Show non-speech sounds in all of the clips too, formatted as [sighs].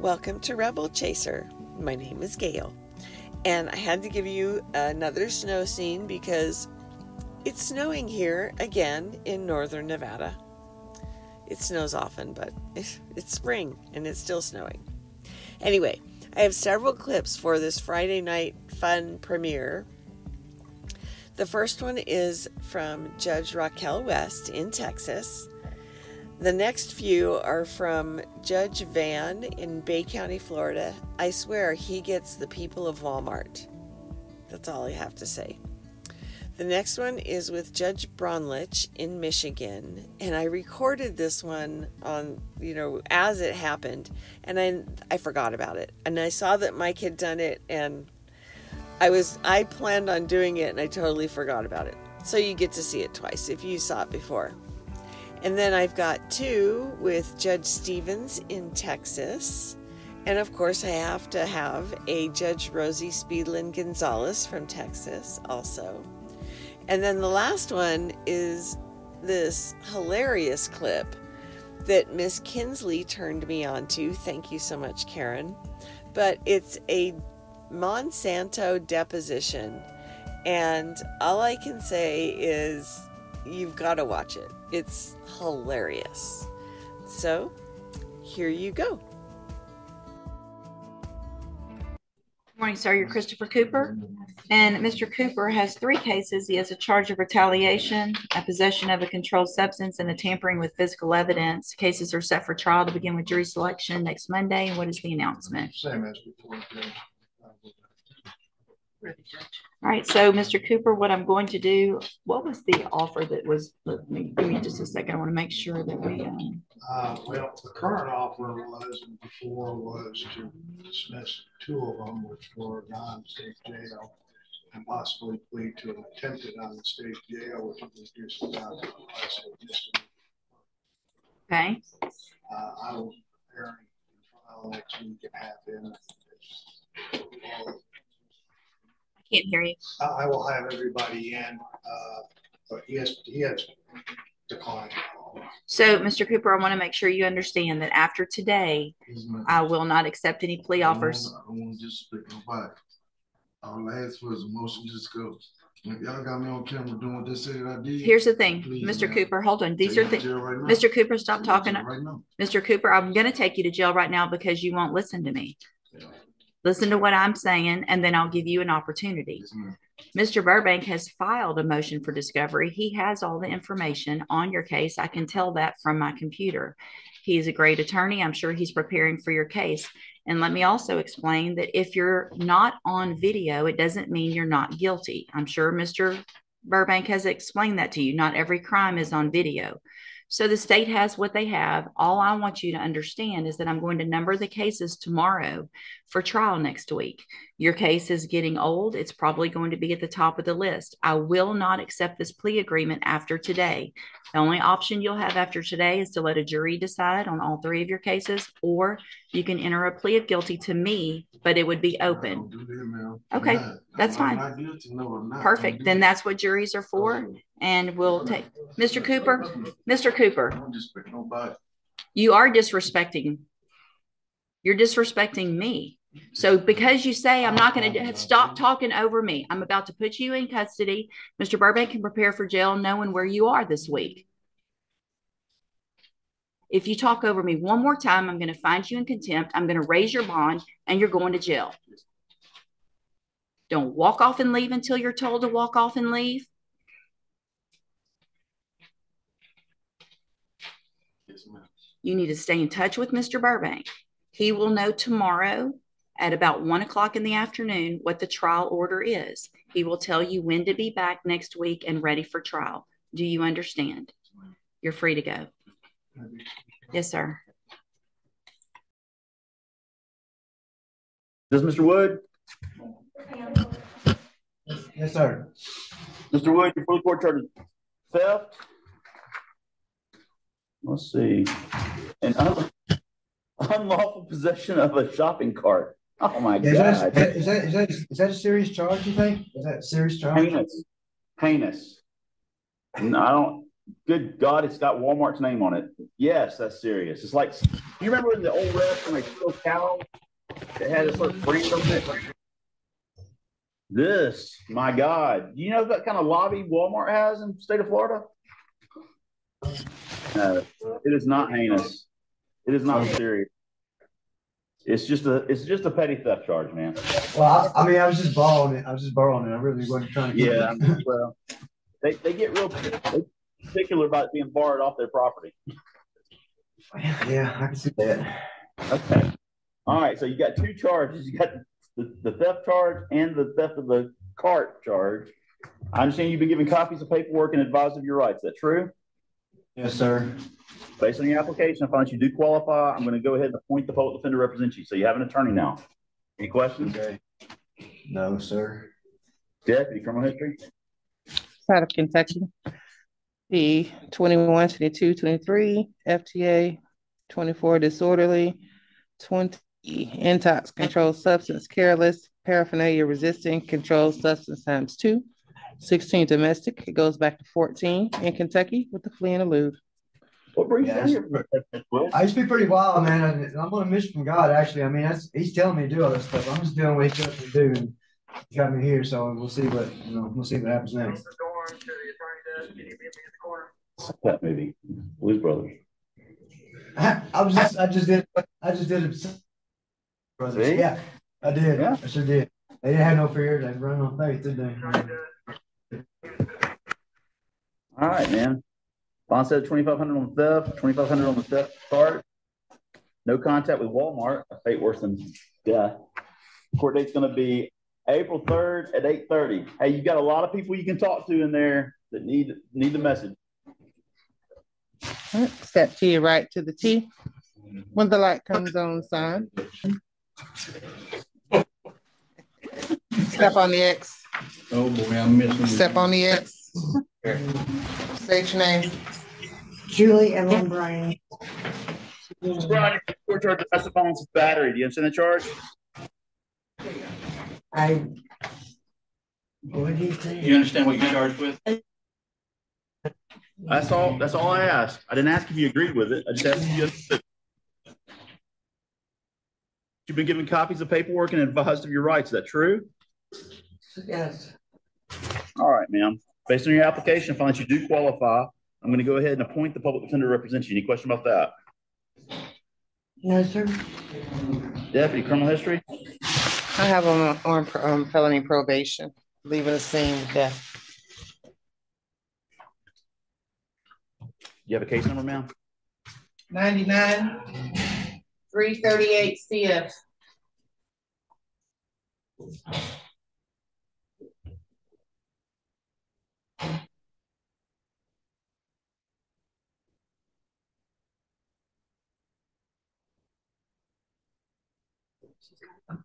Welcome to Rebel Chaser. My name is Gail, and I had to give you another snow scene because it's snowing here again in northern Nevada. It snows often, but [laughs] it's spring and it's still snowing. Anyway, I have several clips for this Friday night fun premiere. The first one is from Judge Raquel West in Texas. The next few are from Judge Van in Bay County, Florida. I swear he gets the people of Walmart. That's all I have to say. The next one is with Judge Bronlich in Michigan, and I recorded this one on, you know, as it happened, and I I forgot about it. And I saw that Mike had done it and I was I planned on doing it and I totally forgot about it. So you get to see it twice if you saw it before. And then I've got two with Judge Stevens in Texas. And of course, I have to have a Judge Rosie Speedlin Gonzalez from Texas also. And then the last one is this hilarious clip that Miss Kinsley turned me on to. Thank you so much, Karen. But it's a Monsanto deposition. And all I can say is you've got to watch it. It's hilarious. So, here you go. Good morning, sir. You're Christopher Cooper. And Mr. Cooper has three cases. He has a charge of retaliation, a possession of a controlled substance, and a tampering with physical evidence. Cases are set for trial to begin with jury selection next Monday. And What is the announcement? Same as before. Judge. All right, so Mr. Cooper, what I'm going to do, what was the offer that was, let me, give me just a second. I want to make sure that we, um, Uh, well, the current offer was, and before was to dismiss two of them, which were non-state jail, and possibly plead to an attempted on the state jail, which would reduce it down to a class misdemeanor. okay, Uh, I will hearing trial next week and have him. I can't hear you. I I will have everybody in, uh, but he has, he has declined. So, Mr. Cooper, I want to make sure you understand that after today, I will not accept any plea offers. I don't want to disrespect nobody. All I asked was a motion to discuss. If y'all got me on camera doing what they said I did. Here's the thing, Please, Mr. ma'am. Cooper, hold on. These take are things, right. Mr. Cooper, stop Take talking. Right now. Mr. Cooper, I'm going to take you to jail right now because you won't listen to me. Listen to what I'm saying, and then I'll give you an opportunity. Mr. Burbank has filed a motion for discovery. He has all the information on your case. I can tell that from my computer. He is a great attorney. I'm sure he's preparing for your case. And let me also explain that if you're not on video, it doesn't mean you're not guilty. I'm sure Mr. Burbank has explained that to you. Not every crime is on video. So the state has what they have. All I want you to understand is that I'm going to number the cases tomorrow for trial next week. Your case is getting old. It's probably going to be at the top of the list. I will not accept this plea agreement after today. The only option you'll have after today is to let a jury decide on all three of your cases, or you can enter a plea of guilty to me, but it would be open. don't do that, ma'am. I'm Okay, not. that's I'm fine. guilty. No, I'm not. I don't Perfect. Then that's what juries are for. And we'll take Mr. Cooper. Mr. I Cooper, don't disrespect nobody. you are disrespecting. You're disrespecting me. So because you say I'm not going to oh, stop talking over me, I'm about to put you in custody. Mr. Burbank can prepare for jail knowing where you are this week. If you talk over me one more time, I'm going to find you in contempt. I'm going to raise your bond and you're going to jail. Don't walk off and leave until you're told to walk off and leave. You need to stay in touch with Mr. Burbank. He will know tomorrow at about one o'clock in the afternoon what the trial order is. He will tell you when to be back next week and ready for trial. Do you understand? You're free to go. Yes, sir. Does Mr. Wood? Yes, sir. Mr. Wood, you're fully court charged with theft. Let's see. And un- [laughs] unlawful possession of a shopping cart. Oh my Is God. is that, is that, is that a serious charge, you think? Is that a serious charge? Heinous. Heinous. And I don't, good God, it's got Walmart's name on it. Yes, that's serious. It's like, you remember in the old West when they killed cow? It had this little brand on it. This, my God, you know that kind of lobby Walmart has in the state of Florida? No, it is not heinous. It is not serious. It's just a, it's just a petty theft charge, man. Well, I, I mean, I was just borrowing it. I was just borrowing it. I really wasn't trying to. Yeah, I mean, well, they, they get real particular about being borrowed off their property. Yeah, I can see that. Okay. All right. So you got two charges. You got the, the theft charge and the theft of the cart charge. I understand you've been given copies of paperwork and advised of your rights. Is that true? Yes, sir. Based on your application, I find that you do qualify. I'm going to go ahead and appoint the public defender to represent you. So you have an attorney now. Any questions? Okay. No, sir. Deputy criminal history. out of Kentucky. The 21, 22, 23, FTA, 24 disorderly, 20 intox controlled substance careless, paraphernalia resisting controlled substance times two, 16 domestic, it goes back to 14 in Kentucky with the flee and elude. What brings Yeah, you here? Will? I used to be pretty wild, man. and I'm on a mission from God, actually. I mean, that's he's telling me to do all this stuff. I'm just doing what he tells me to do, and he got me here. So we'll see what you know. We'll see what happens next. That movie, Blues Brothers. I, [laughs] I was just, I just did, I just did it. Brothers, See? yeah, I did. Yeah. I sure did. They didn't have no fear. They run on faith, didn't they? All right, man. Bond said twenty-five hundred on the theft, twenty-five hundred on the theft card. No contact with Walmart, a fate worse than death. Court date's gonna be April third at eight thirty. Hey, you got a lot of people you can talk to in there that need, need the message. Step to your right to the T. When the light comes on, sign. Step on the X, Oh boy, I'm missing. step on the X. State your name. Julie Ellen Bryan. Brian, court charge of domestic violence with battery. Do you understand the charge? I. What did he say? You understand what you're charged with? That's all, that's all I asked. I didn't ask if you agreed with it. I just asked if you understood. You've been given copies of paperwork and advised of your rights. Is that true? Yes. All right, ma'am. Based on your application, I find that you do qualify. I'm going to go ahead and appoint the public defender to represent you. Any question about that? No, sir. Deputy, criminal history? I have him on um, felony probation, leaving the scene with death. You have a case number, ma'am? Ninety-nine, three thirty-eight CF. All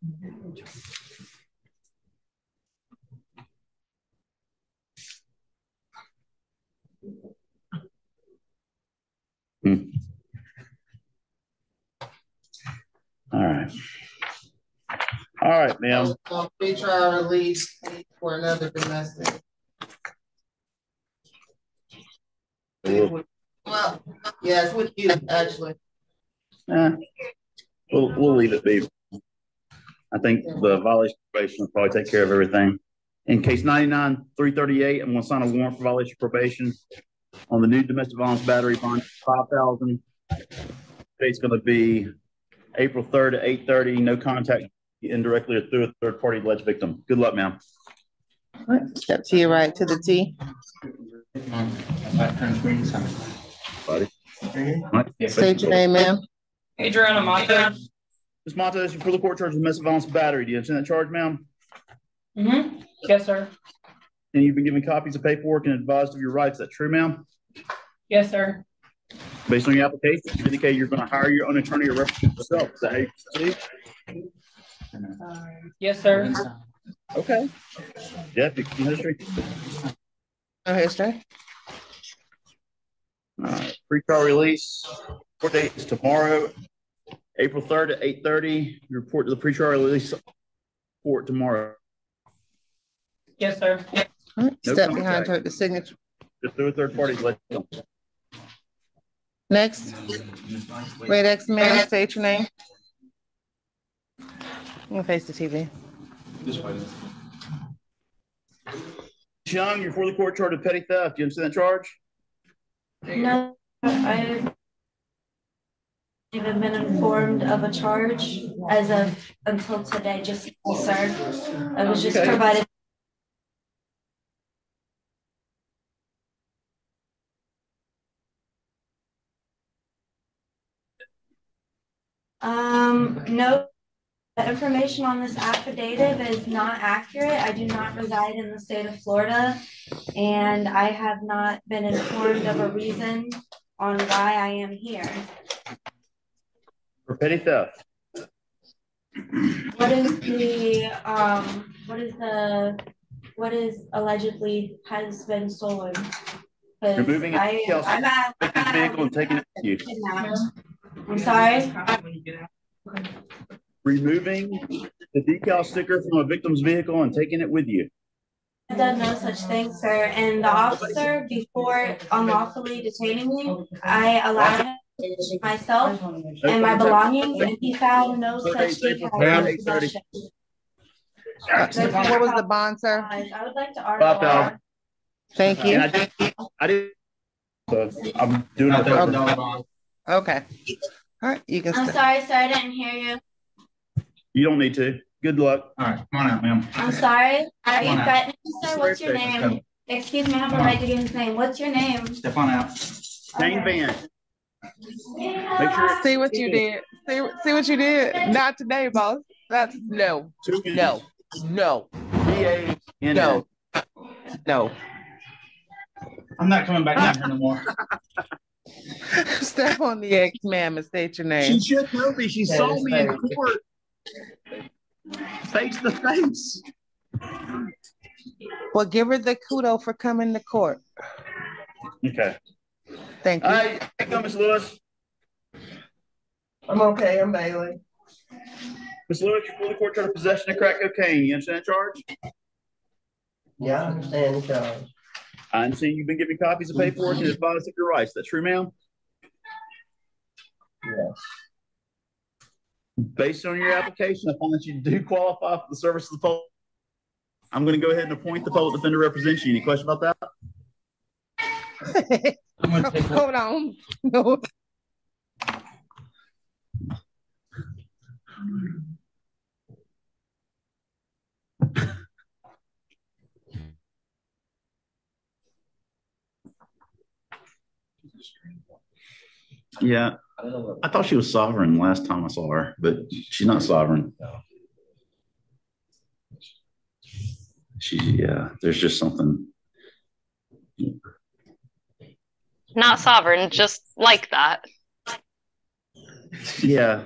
right. All right, ma'am. Pretrial release for another domestic. Well, yes, with you, actually. Eh, We'll, we'll leave it be. I think the violation probation will probably take care of everything. In case ninety-nine, three thirty-eight, I'm gonna sign a warrant for violation of probation on the new domestic violence battery bond, five thousand. Date's gonna be April third at eight thirty, no contact indirectly or through a third-party alleged victim. Good luck, ma'am. Step to your right to the T. Buddy. State your name, ma'am. Adriana Mata. Ms. Montes, for the court charge of domestic violence battery. Do you understand that charge, ma'am? Mm-hmm. Yes, sir. And you've been given copies of paperwork and advised of your rights. Is that true, ma'am? Yes, sir. Based on your application, you indicate you're gonna hire your own attorney or represent yourself. Is that how you proceed? Yes, sir. Okay. Deputy Criminal History. No history. All right, pretrial release. Court date is tomorrow, April third at eight thirty. Report to the pretrial release court tomorrow. Yes, sir. All right, No Step behind contact. her, the signature. Just do a third party. Let them. Next, Red X man, state your name. I'm gonna face the TV. Young, you're for the court charged with petty theft. Do you understand that charge? No, I haven't been informed of a charge as of until today, just, sir. I was just Okay. provided. Um, no, the information on this affidavit is not accurate. I do not reside in the state of Florida. And I have not been informed of a reason on why I am here. For petty theft. What is the, um, what is the, what is allegedly has been stolen? Removing a I- decal I'm at- I'm victim's vehicle and taking it with you. I'm sorry? Removing the decal sticker from a victim's vehicle and taking it with you. I've done no such thing, sir, and the officer, before unlawfully detaining me, I allowed him to touch myself and my belongings, and he found no such thing. As possession. What was the bond, sir? I would like to argue. Thank you. I, I did. So I'm doing Not that it. Okay. All right, you can. I'm stay. sorry, sir, I didn't hear you. You don't need to. Good luck. All right, come on out, ma'am. I'm sorry. Are you Come on out. threatening, sir? What's your name? Excuse me, I have a right to get his name. What's your name? Step on out. Shane Van. Make sure. See what you did. See, see what you did. Not today, boss. That's no, no, no, B A N no, no. I'm not coming back down here no more. [laughs] Step on the X, ma'am, and state your name. She name. should know me. She saw me in court. Face to face. Well, give her the kudo for coming to court. Okay. Thank All you. right. Here comes Lewis. I'm okay, I'm Bailey. Ms. Lewis, you're fully court charged with possession of crack cocaine. You understand that charge? Yeah, I understand the charge. I understand you've been given copies of paperwork and advised of your rights. That's true, ma'am? Yes. Based on your application, I find that you do qualify for the service of the public. I'm going to go ahead and appoint the public defender to represent you. Any question about that? [laughs] I'm gonna take [laughs] what- Hold on. [laughs] No. Yeah, I thought she was sovereign last time I saw her, but she's not sovereign. She, yeah, there's just something. Not sovereign, just like that. Yeah,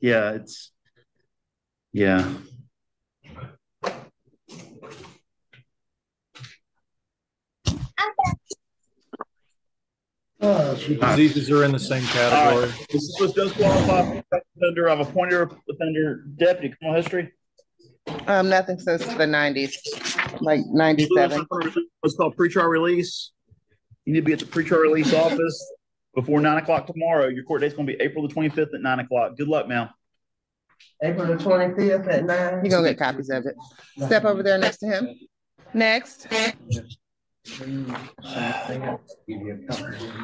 yeah, it's, yeah. Diseases are in the same category. right, this was just qualified for defender. I've appointed her defender deputy criminal history. Um, nothing since the nineties, like ninety-seven. What's called pretrial release. You need to be at the pretrial release office before nine o'clock tomorrow. Your court date's gonna be April the twenty-fifth at nine o'clock. Good luck, ma'am. April the twenty-fifth at nine. You're gonna get copies of it. Step over there next to him. Next.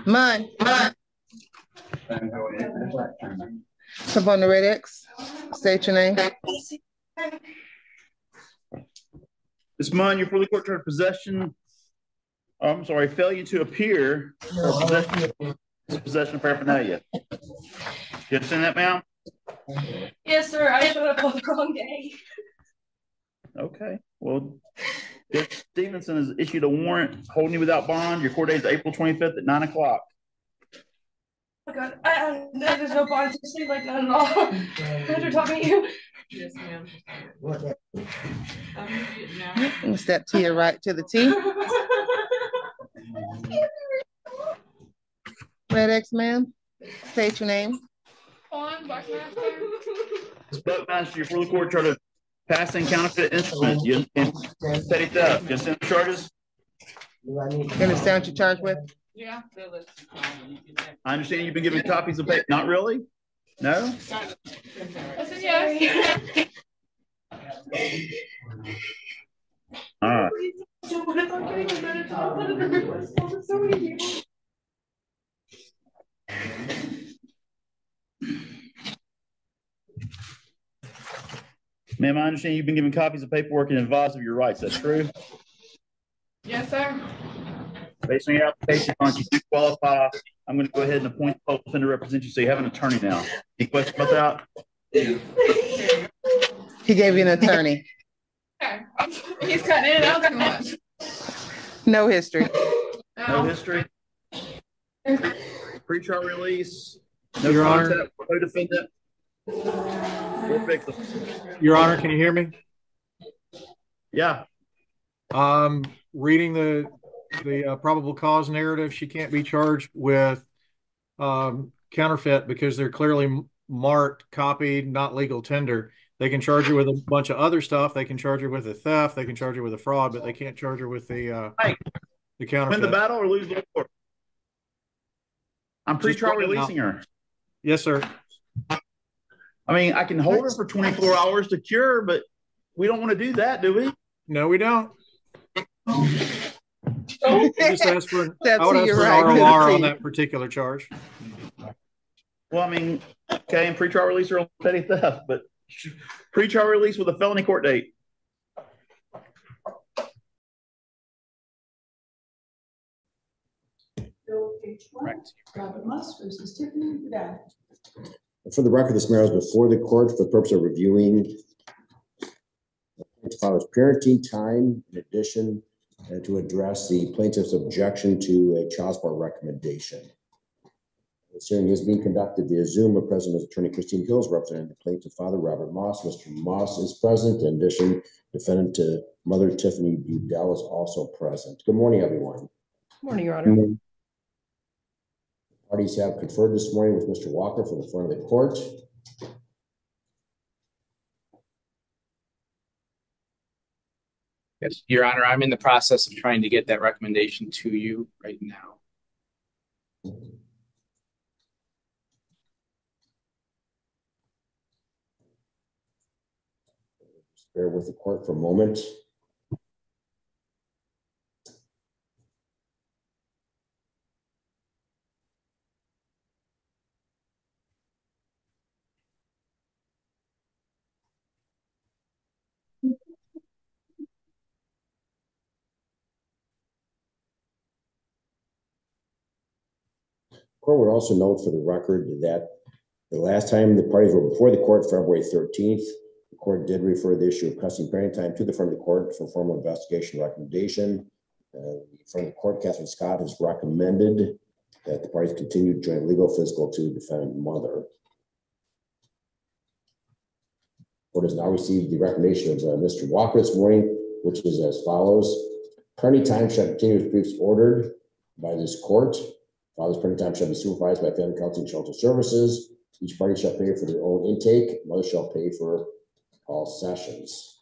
Mun. Step on the red X. State your name. Ms. Munn, you're fully court charged possession. Um, I'm sorry, failure to appear or possession, possession of paraphernalia. You understand that, ma'am? Yes, sir, I showed up on the wrong day. Okay, well, Judge Stevenson has issued a warrant holding you without bond. Your court date is April twenty-fifth at nine o'clock. Oh God, I, I, there's no bond to say like that at all. What are talking to you? Yes, ma'am. And Step to your right to the T. [laughs] Red X, ma'am. State your name. Ms. Buckmaster, you're fully court charged with passing counterfeit instrument. You petty theft. You the charges? Do I need? You understand what you're charged with? Yeah. I understand you've been given copies of paper. Not really? No? I said yes. All right. Ma'am, I understand you've been given copies of paperwork and advice of your rights. That's true? Yes, sir. Based on your application, aren't you do qualify? I'm going to go ahead and appoint the public defender to represent you, so you have an attorney now. Any questions about that? He gave you an attorney. Okay. He's cutting in and out too much. No history. No history? Pretrial release? No Your Honor. contact, with co-defendant? Or victim? Your Honor, can you hear me? Yeah. Um, reading the, the uh, probable cause narrative, she can't be charged with um, counterfeit because they're clearly marked, copied, not legal tender. They can charge her with a bunch of other stuff. They can charge her with a theft. They can charge her with a fraud, but they can't charge her with the, uh, Hey, the counterfeit. Win the battle or lose the war? I'm pretrial out- releasing her. Yes, sir. I mean, I can hold her for 24 hours to cure, but we don't want to do that, do we? No, we don't. I just asked for, an- That's I would ask you're for an right, ROR Tennessee. on that particular charge. Well, I mean, okay, and pretrial release her on petty theft, but pretrial release with a felony court date. Correct. Robert Musk versus Tiffany Vidal. For the record, this matter is before the court for the purpose of reviewing the father's parenting time, in addition, uh, to address the plaintiff's objection to a child support recommendation. This hearing is being conducted via Zoom. The President is Attorney Christine Hills, representing the plaintiff father, Robert Moss. Mr. Moss is present. In addition, defendant uh, mother Tiffany Budell is also present. Good morning, everyone. Morning, Your Honor. Parties have conferred this morning with Mr. Walker from the friend of the court. Yes, Your Honor, I'm in the process of trying to get that recommendation to you right now. Bear with the court for a moment. Court would also note for the record that the last time the parties were before the court, February thirteenth, the court did refer the issue of custody and parenting time to the friend of the court for formal investigation recommendation. Uh, of the court, Catherine Scott has recommended that the parties continue joint legal physical to defendant mother. Court has now received the recommendation of uh, Mr. Walker this morning, which is as follows. Parenting time shall continue as previously ordered by this court. Father's parenting time shall be supervised by Family Counseling Shelter Services. Each party shall pay for their own intake. Mother shall pay for all sessions.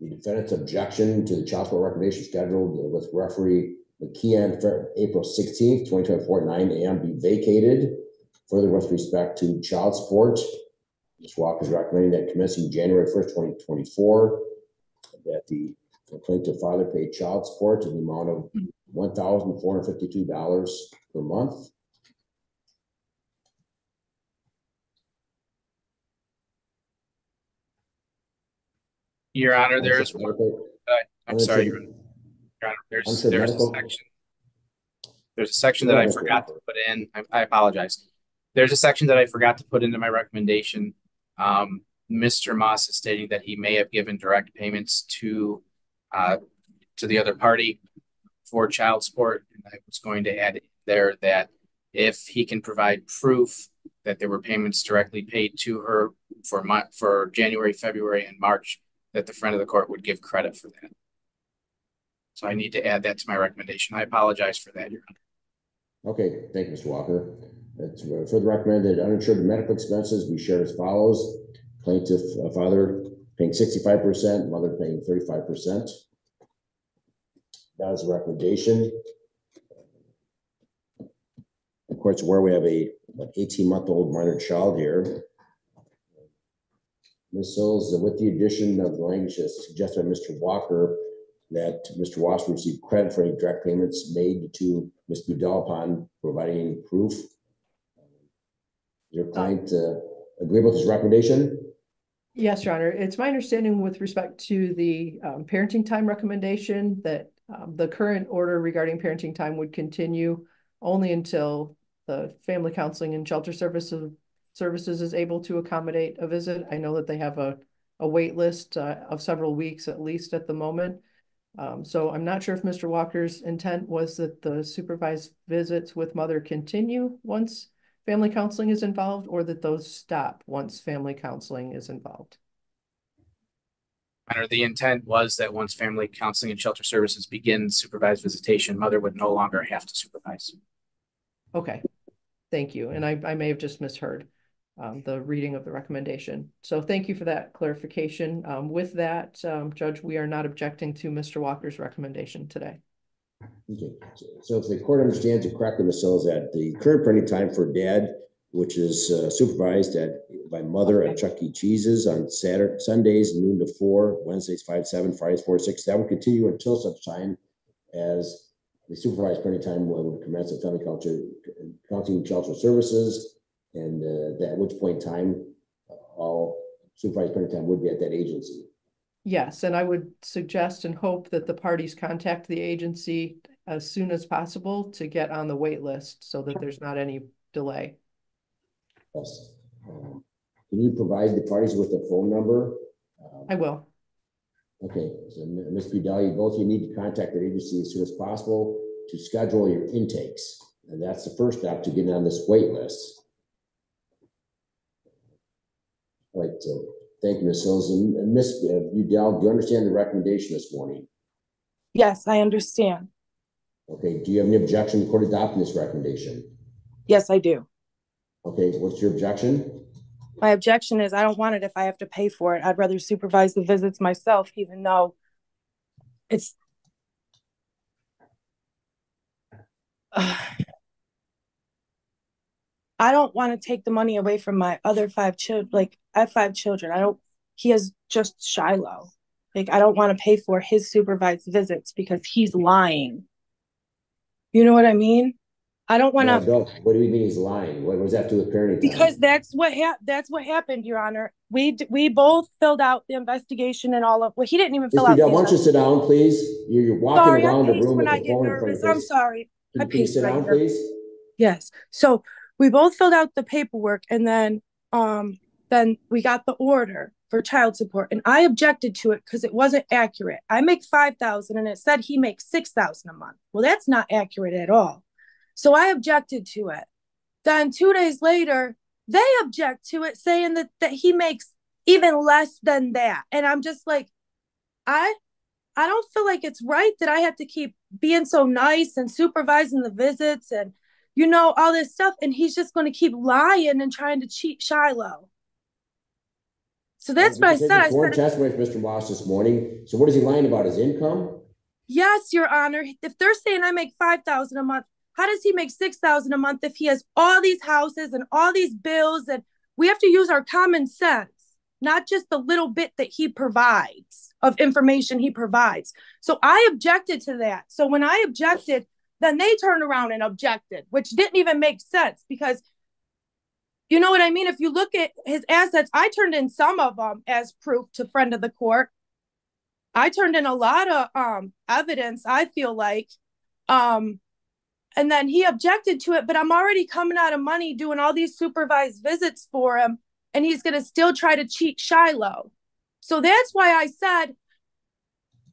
The defendant's objection to the child support recommendation scheduled with referee McKeon for April sixteenth, twenty twenty-four, nine AM be vacated. Further, with respect to child support, Ms. Walker is recommending that commencing January first, twenty twenty-four, that the plaintiff father pay child support in the amount of one thousand four hundred fifty-two dollars per month. Your Honor, there is one. uh, I'm sorry, Your Honor. There's, there's a medical. section. There's a section that I forgot to put in. I, I apologize. There's a section that I forgot to put into my recommendation. Um, Mr. Moss is stating that he may have given direct payments to, uh, to the other party for child support. And I was going to add there that if he can provide proof that there were payments directly paid to her for my, for January, February, and March, that the friend of the court would give credit for that. So I need to add that to my recommendation. I apologize for that, Your Honor. Okay, thank you, Mr. Walker. It's further recommended uninsured medical expenses be shared as follows. Plaintiff uh, father paying sixty-five percent, mother paying thirty-five percent. That is a recommendation. Of course, where we have a eighteen-month-old minor child here. Ms. Sills, with the addition of the language suggested by Mr. Walker, that Mr. Wasser received credit for any direct payments made to Ms. Budell upon providing proof. Your client uh, agree with this recommendation? Yes, Your Honor. It's my understanding with respect to the um, parenting time recommendation that um, the current order regarding parenting time would continue only until the family counseling and shelter services services is able to accommodate a visit. I know that they have a, a wait list uh, of several weeks at least at the moment. Um, so I'm not sure if Mr. Walker's intent was that the supervised visits with mother continue once family counseling is involved or that those stop once family counseling is involved. The intent was that once family counseling and shelter services begin supervised visitation, mother would no longer have to supervise. Okay, thank you. And I, I may have just misheard um, the reading of the recommendation. So thank you for that clarification. Um, with that, um, Judge, we are not objecting to Mr. Walker's recommendation today. Okay, so- if the court understands it correctly, Ms. Sills, that the current parenting time for dad, which is uh, supervised at, by mother at Chuck E. Cheese's on Saturday, Sundays noon to four, Wednesdays five, seven, Fridays four, six, that will continue until such time as the supervised parenting time will commence at family culture, counseling shelter services, and uh, at which point in time, all supervised parenting time would be at that agency. Yes, and I would suggest and hope that the parties contact the agency as soon as possible to get on the wait list so that there's not any delay. Yes. Um, Can you provide the parties with a phone number? Um, I will. Okay, so M- Ms. Budell, you both you need to contact the agency as soon as possible to schedule your intakes. And that's the first step to getting on this wait list. I'd like to thank you, Ms. Hills. And and Ms. Budell, uh, do you understand the recommendation this morning? Yes, I understand. Okay, do you have any objection to court adopting this recommendation? Yes, I do. Okay, what's your objection? My objection is I don't want it if I have to pay for it. I'd rather supervise the visits myself, even though it's. [sighs] I don't want to take the money away from my other five children. Like I have five children. I don't. He has just Shiloh. Like I don't want to pay for his supervised visits because he's lying. You know what I mean? I don't want to. Don't. What do you mean he's lying? What was that to do with parenting? time? Because that's what hap- that's what happened, Your Honor. We d- we both filled out the investigation and all of. Well, he didn't even fill out. Budell, the why don't you sit down, please? You're, you're walking Sorry, I around the room when with I the get phone in front of nervous. I'm sorry. Can I you sit down, nervous. please? Yes. So we both filled out the paperwork and then um then we got the order for child support and I objected to it because it wasn't accurate. I make 5,000 and it said he makes 6,000 a month. Well, that's not accurate at all. So I objected to it. Then 2 days later, they object to it saying that that he makes even less than that. And I'm just like I I don't feel like it's right that I have to keep being so nice and supervising the visits and you know all this stuff and he's just going to keep lying and trying to cheat Shiloh. So that's what I said. I said, testimony from Mr. Moss this morning. So what is he lying about? His income? yes, Your Honor. If they're saying I make five thousand a month, how does he make six thousand a month if he has all these houses and all these bills? And we have to use our common sense, not just the little bit that he provides of information he provides. So I objected to that. So when I objected, then they turned around and objected, which didn't even make sense because you know what I mean? If you look at his assets, I turned in some of them as proof to friend of the court. I turned in a lot of um evidence, I feel like. Um and then he objected to it, but I'm already coming out of money doing all these supervised visits for him and he's going to still try to cheat Shiloh. So that's why I said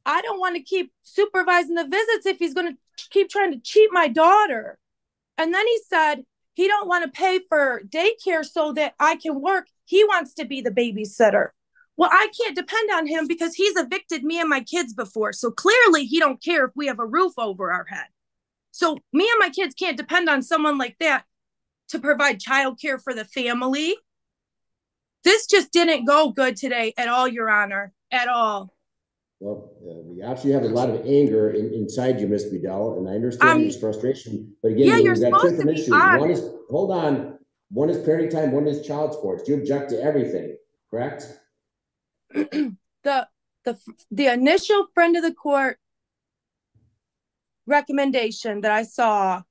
I don't want to keep supervising the visits if he's going to keep trying to cheat my daughter. And then he said he don't want to pay for daycare so that I can work. He wants to be the babysitter. Well, I can't depend on him because he's evicted me and my kids before. So clearly he don't care if we have a roof over our head. So me and my kids can't depend on someone like that. to provide childcare for the family. This just didn't go good today at all, Your Honor, at all. Well, uh, we actually have a lot of anger in, inside you, Miss Bedell, and I understand Um, your frustration. But again, yeah, we've you're got supposed to different be issues. One is, hold on, one is parenting time, one is child sports. You object to everything, correct? [clears throat] the the the initial friend of the court recommendation that I saw,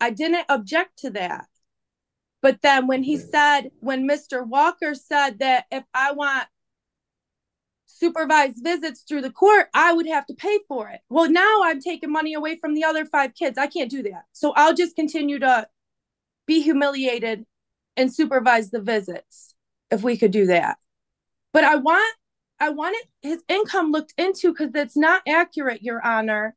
I didn't object to that. But then when he said, when Mr. Walker said that if I want supervised visits through the court, I would have to pay for it. Well, now I'm taking money away from the other five kids. I can't do that. So I'll just continue to be humiliated and supervise the visits if we could do that. But I want I wanted his income looked into because that's not accurate, Your Honor.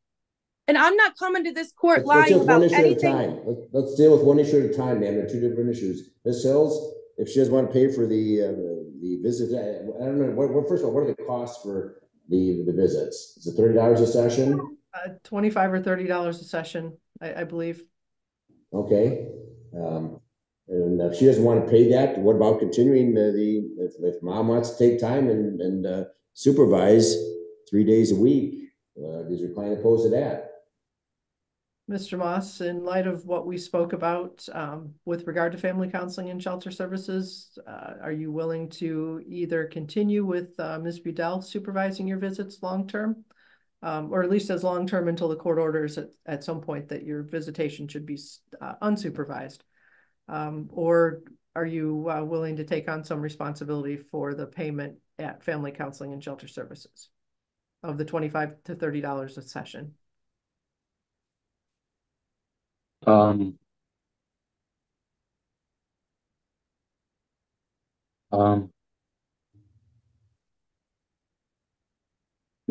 And I'm not coming to this court Let's- let's lying deal with one about issue at a anything. time. Let's, let's deal with one issue at a time, ma'am. They're two different issues. Ms. Hills, if she doesn't want to pay for the, uh, the visit, I I don't know, what, what, first of all, what are the costs for the, the visits? Is it thirty dollars a session? Uh, twenty-five or thirty dollars a session, I, I believe. Okay. Um, and if she doesn't want to pay that, what about continuing the, the, if, if mom wants to take time and, and, uh, supervise three days a week? Uh, does your client oppose to that? Mr. Moss, in light of what we spoke about um, with regard to family counseling and shelter services, uh, are you willing to either continue with uh, Ms. Budell supervising your visits long-term? Um, or at least as long-term until the court orders at, at some point that your visitation should be uh, unsupervised? Um, or are you uh, willing to take on some responsibility for the payment at family counseling and shelter services of the twenty-five to thirty dollars a session? Um. Um.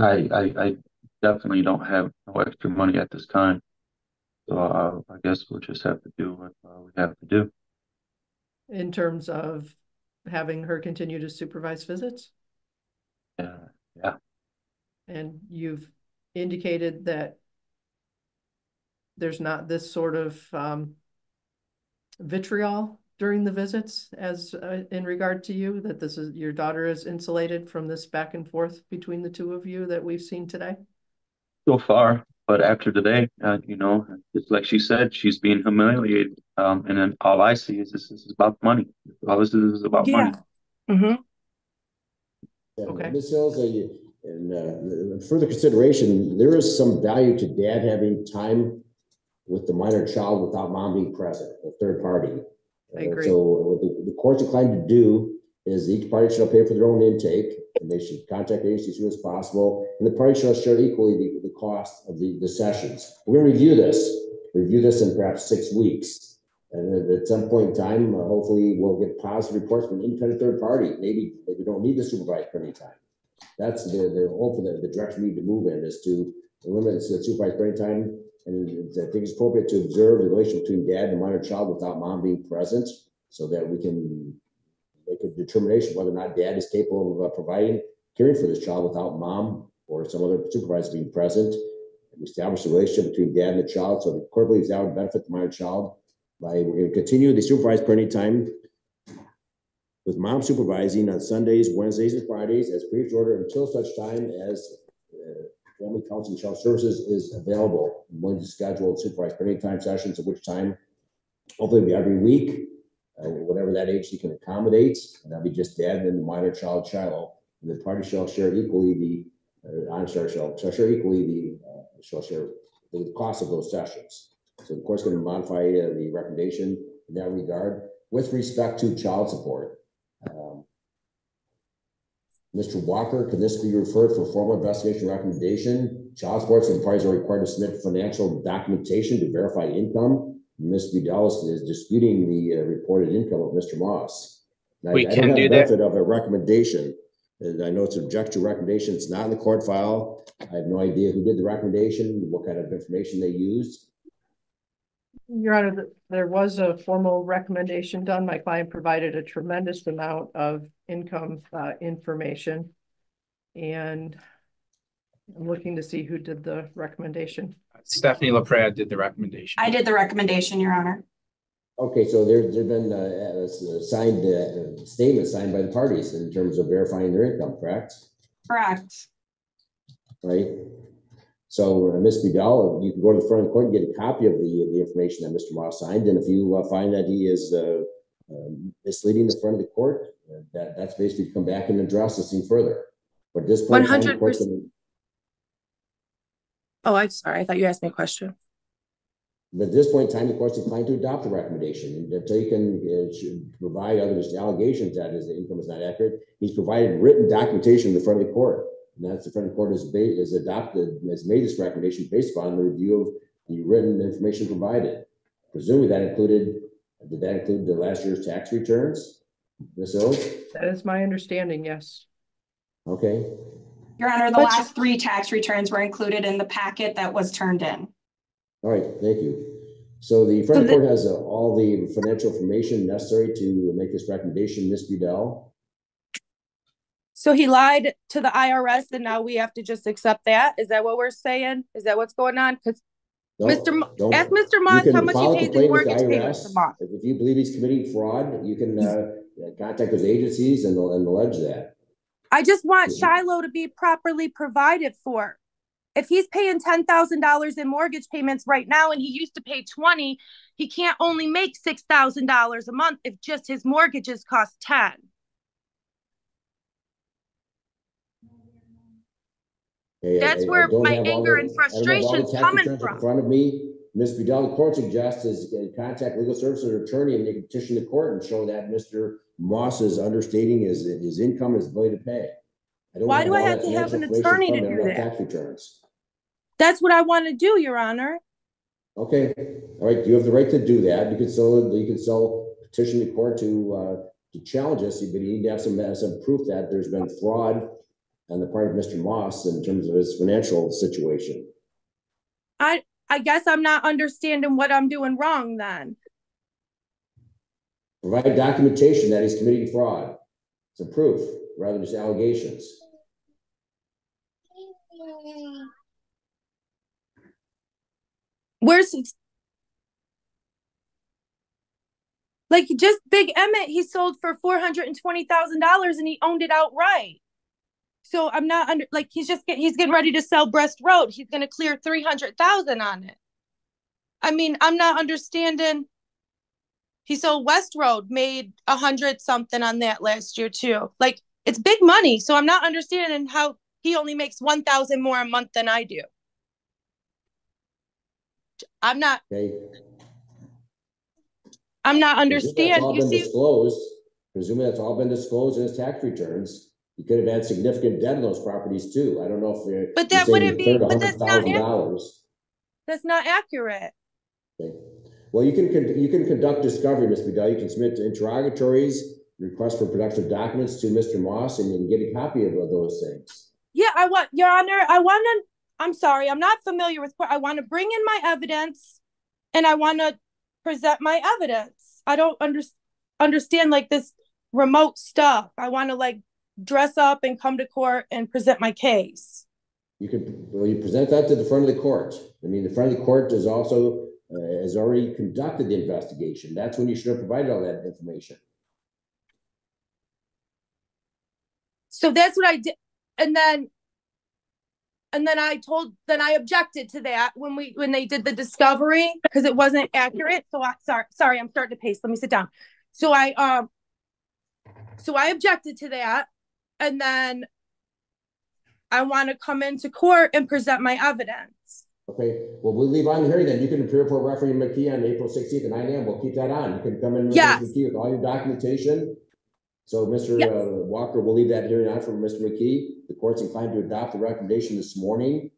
I, I, I definitely don't have no extra money at this time. So, uh, I guess we'll just have to do what uh, we have to do. in terms of having her continue to supervise visits? Yeah, yeah. And you've indicated that there's not this sort of um, vitriol during the visits as uh, in regard to you, that this is, your daughter is insulated from this back and forth between the two of you that we've seen today? So far, but after today, uh, you know, it's like she said, she's being humiliated. Um, and then all I see is this, this is about money. All this is is about money. Mm-hmm. Okay. Ms. Hills, you- and uh, further consideration, there is some value to dad having time with the minor child without mom being present, a third party. I agree. So what the, the court's inclined to do is each party shall pay for their own intake, and they should contact the agency as soon as possible, and the party shall share equally the, the cost of the, the sessions. We're gonna review this, review this in perhaps six weeks. And then at some point in time, uh, hopefully we'll get positive reports from an independent third party. Maybe, maybe we don't need the supervised parenting time. That's the, the hope that the direction we need to move in is to limit the supervised parenting time. And I think it's appropriate to observe the relationship between dad and minor child without mom being present so that we can make a determination whether or not dad is capable of uh, providing caring for this child without mom or some other supervisor being present. We establish the relationship between dad and the child, so the court believes that would benefit the minor child by, we're gonna continue the supervised parenting time with mom supervising on Sundays, Wednesdays, and Fridays as previous order until such time as uh, family counseling child services is available. When to schedule supervised parenting time sessions, at which time hopefully be every week, uh, whatever that agency can accommodate. And that'll be just dad and the minor child child. And the party shall share equally the, uh, I'm sorry, shall, shall share equally the, uh, shall share the cost of those sessions. So the court's going to modify uh, the recommendation in that regard with respect to child support. Mr. Walker, can this be referred for formal investigation recommendation? Child support and parties are required to submit financial documentation to verify income. Ms. Bedell is disputing the uh, reported income of Mr. Moss. Now, We I don't can have do the that. Benefit of a recommendation, and I know it's object to recommendation, it's not in the court file. I have no idea who did the recommendation, what kind of information they used. Your Honor, there was a formal recommendation done. My client provided a tremendous amount of income uh, information. And I'm looking to see who did the recommendation. Stephanie LaPrada did the recommendation. I did the recommendation, Your Honor. Okay, so there, there've been, a, uh, signed, uh, statements signed by the parties in terms of verifying their income, correct? Correct. Right? So, uh, Ms. Vidal, you can go to the friend of the court and get a copy of the, the information that Mr. Moss signed, and if you uh, find that he is, uh, um, misleading the friend of the court, uh, that, that's basically come back and address this thing further. But at this point. in time, the court's 100%. gonna- Oh, I'm sorry. I thought you asked me a question. But at this point in time, the court's inclined to adopt the recommendation and until you can, uh, should provide other allegations that his income is not accurate. He's provided written documentation in the friend of the court. And that's the friend of the court has ba- has adopted, has made this recommendation based upon the review of the written information provided. Presumably that included, did that include the last year's tax returns? Ms. O's? That is my understanding, yes. Okay, Your Honor, the But- last three tax returns were included in the packet that was turned in. all right, thank you. So the friend of the court has uh, all the financial information necessary to make this recommendation, Ms. Bedell. So he lied to the IRS and now we have to just accept that? Is that what we're saying? Is that what's going on? Because Mr. Don't- ask Mr. Moss how much he pays in complaint with the mortgage payments a month. If you believe he's committing fraud, you can uh, contact those agencies and and allege that. I just want Mhm. Shiloh to be properly provided for. If he's paying ten thousand dollars in mortgage payments right now and he used to pay twenty, he can't only make six thousand dollars a month if just his mortgages cost ten. Okay, I- That's I- I where don't my have all anger the- and I don't have all the frustration's tax coming returns in from. Front of me, Ms. Bedell, the court suggests is uh, contact legal services or attorney and they can petition the court and show that Mr. Moss is understating his, his income, his ability to pay. don't Why do I all have that to have financial an information attorney from to do that? Tax returns. That's what I want to do, Your Honor. Okay, all right, you have the right to do that. You can still, you can still petition the court to, uh, to challenge us, but you need to have some, have some proof that there's been fraud on the part of Mr. Moss in terms of his financial situation. I I guess I'm not understanding what I'm doing wrong then. Provide documentation that he's committing fraud. It's a proof rather than just allegations. Where's? Like just Big Emmett, he sold for four hundred and twenty thousand dollars and he owned it outright. So I'm not under like he's just get, he's getting ready to sell Breast Road. He's gonna clear three hundred thousand on it. I mean, I'm not understanding. He sold West Road, made a hundred something on that last year too. Like it's big money, so I'm not understanding how he only makes one thousand more a month than I do. I'm not. Okay? I'm not understanding. You been see, Disclosed, presuming that's all been disclosed in his tax returns. You could have had significant debt on those properties too. I don't know if they're. But that wouldn't be- but that's not dollars. that's not accurate. Well, you can, you can conduct discovery, Ms. Bedell. You can submit interrogatories, request for production of documents to Mr. Moss and then get a copy of those things. Yeah, I want, Your Honor, I want to, I'm sorry, I'm not familiar with, court. I want to bring in my evidence and I want to present my evidence. I don't under, understand like this remote stuff. I want to like dress up and come to court and present my case. You can, well, you present that to the friend of the court. I mean, the friend of the court is also, uh, has already conducted the investigation. That's when you should have provided all that information. So that's what I did. And then, and then I told, then I objected to that when we, when they did the discovery because it wasn't accurate. So I, sorry, sorry, I'm starting to pace. Let me sit down. So I, um, so I objected to that. And then I want to come into court and present my evidence. Okay, well, we'll leave on the hearing then. You can appear for referee McKee on April sixteenth at nine AM. We'll keep that on. You can come in, Yes. McKee, with all your documentation. So, Mr. Yes. uh, Walker, we'll leave that hearing on for Mr. McKee. The court's inclined to adopt the recommendation this morning.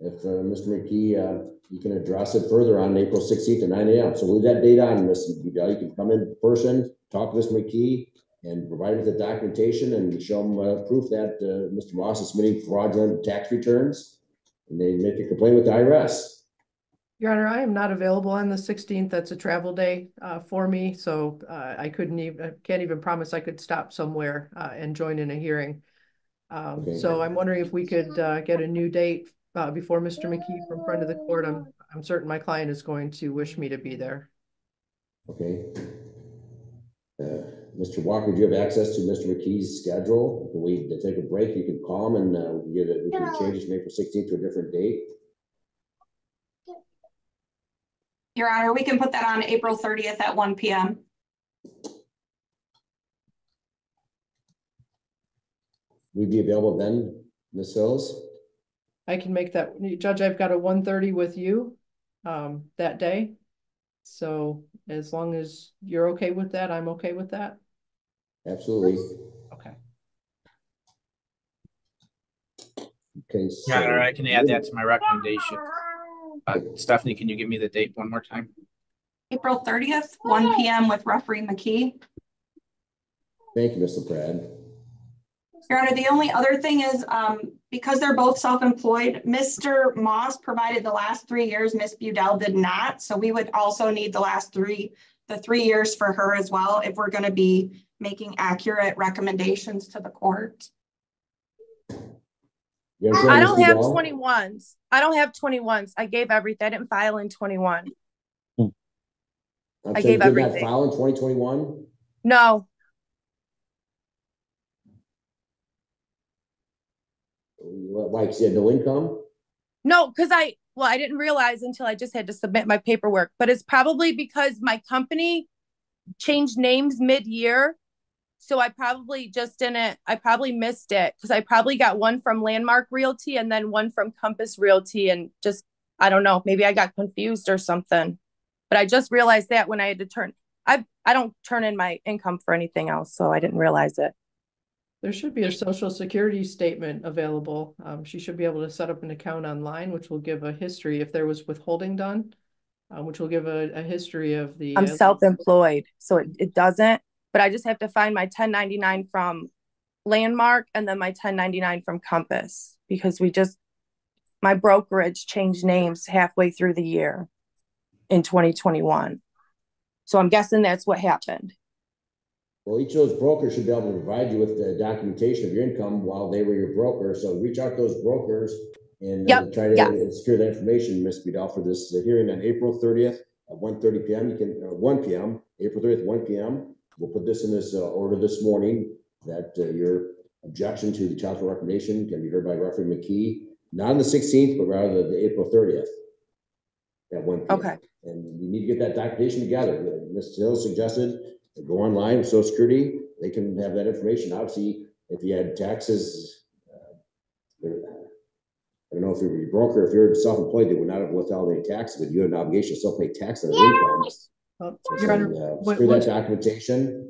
If, uh, Mr. McKee, uh, you can address it further on April sixteenth at nine AM. So we'll leave that date on, Mr. Bedell. You can come in person, talk to Mr. McKee, and provide them with the documentation and show them uh, proof that, uh, Mr. Moss is submitting fraudulent tax returns. And they make a complaint with the IRS. Your Honor, I am not available on the sixteenth. That's a travel day uh, for me, so uh, I couldn't even, I can't even promise I could stop somewhere uh, and join in a hearing. Um, Okay. so I'm wondering if we could, uh, get a new date, uh, before Mr. McKee from friend of the court. I'm, I'm certain my client is going to wish me to be there. Okay. Uh, Mr. Walker, do you have access to Mr. McKee's schedule? Can we take a break, you can call him and, uh, we can get it, we can change it from April sixteenth to a different date. Your Honor, we can put that on April thirtieth at one P M. We'd be available then, Ms. Hills? I can make that, Judge, I've got a 1:30 with you, um, that day. So as long as you're okay with that, I'm okay with that. Absolutely. Okay. Okay. Your Honor, so- I can add that to my recommendation. Uh, Stephanie, can you give me the date one more time? April thirtieth, one P M with referee McKee. Thank you, Mr. Pratt. Your Honor, the only other thing is, um, because they're both self-employed, Mr. Moss provided the last three years, Miss Budell did not. So we would also need the last three, the three years for her as well, if we're gonna be making accurate recommendations to the court. I don't have Udall? twenty ones. I don't have twenty ones. I gave everything. I didn't file in twenty one. I'm hmm. I saying, gave did not everything. file in twenty twenty-one? No, Why, 'cause you had no income? no, because I well, I didn't realize until I just had to submit my paperwork. But it's probably because my company changed names mid year. So I probably just didn't, I probably missed it because I probably got one from Landmark Realty and then one from Compass Realty and just, I don't know, maybe I got confused or something. But I just realized that when I had to turn, I, I don't turn in my income for anything else, so I didn't realize it. There should be a social security statement available. Um, she should be able to set up an account online, which will give a history if there was withholding done. Uh, which will give a, a history of the. I'm uh, self-employed, so it, it doesn't, but I just have to find my ten ninety-nine from Landmark and then my ten ninety-nine from Compass, because we just, my brokerage changed names halfway through the year in twenty twenty-one. So I'm guessing that's what happened. Well, each of those brokers should be able to provide you with the documentation of your income while they were your broker, so reach out to those brokers and uh, try to yes. secure that information, Ms. Bedell, for this uh, hearing on April thirtieth at one thirty P M. You can, uh, one P M, April thirtieth, one P M. We'll put this in this, uh, order this morning, that, uh, your objection to the child support recommendation can be heard by referee McKee, not on the sixteenth, but rather the April thirtieth at one P M. Okay. And you need to get that documentation together. Ms. Hill suggested uh, go online with social security, they can have that information. Obviously, if you had taxes, uh, I don't know if you were your broker, if you're self-employed, they would not have withheld any taxes, but you have an obligation to still pay tax on their income. Well, Your Honor, uh, Secure that once- documentation.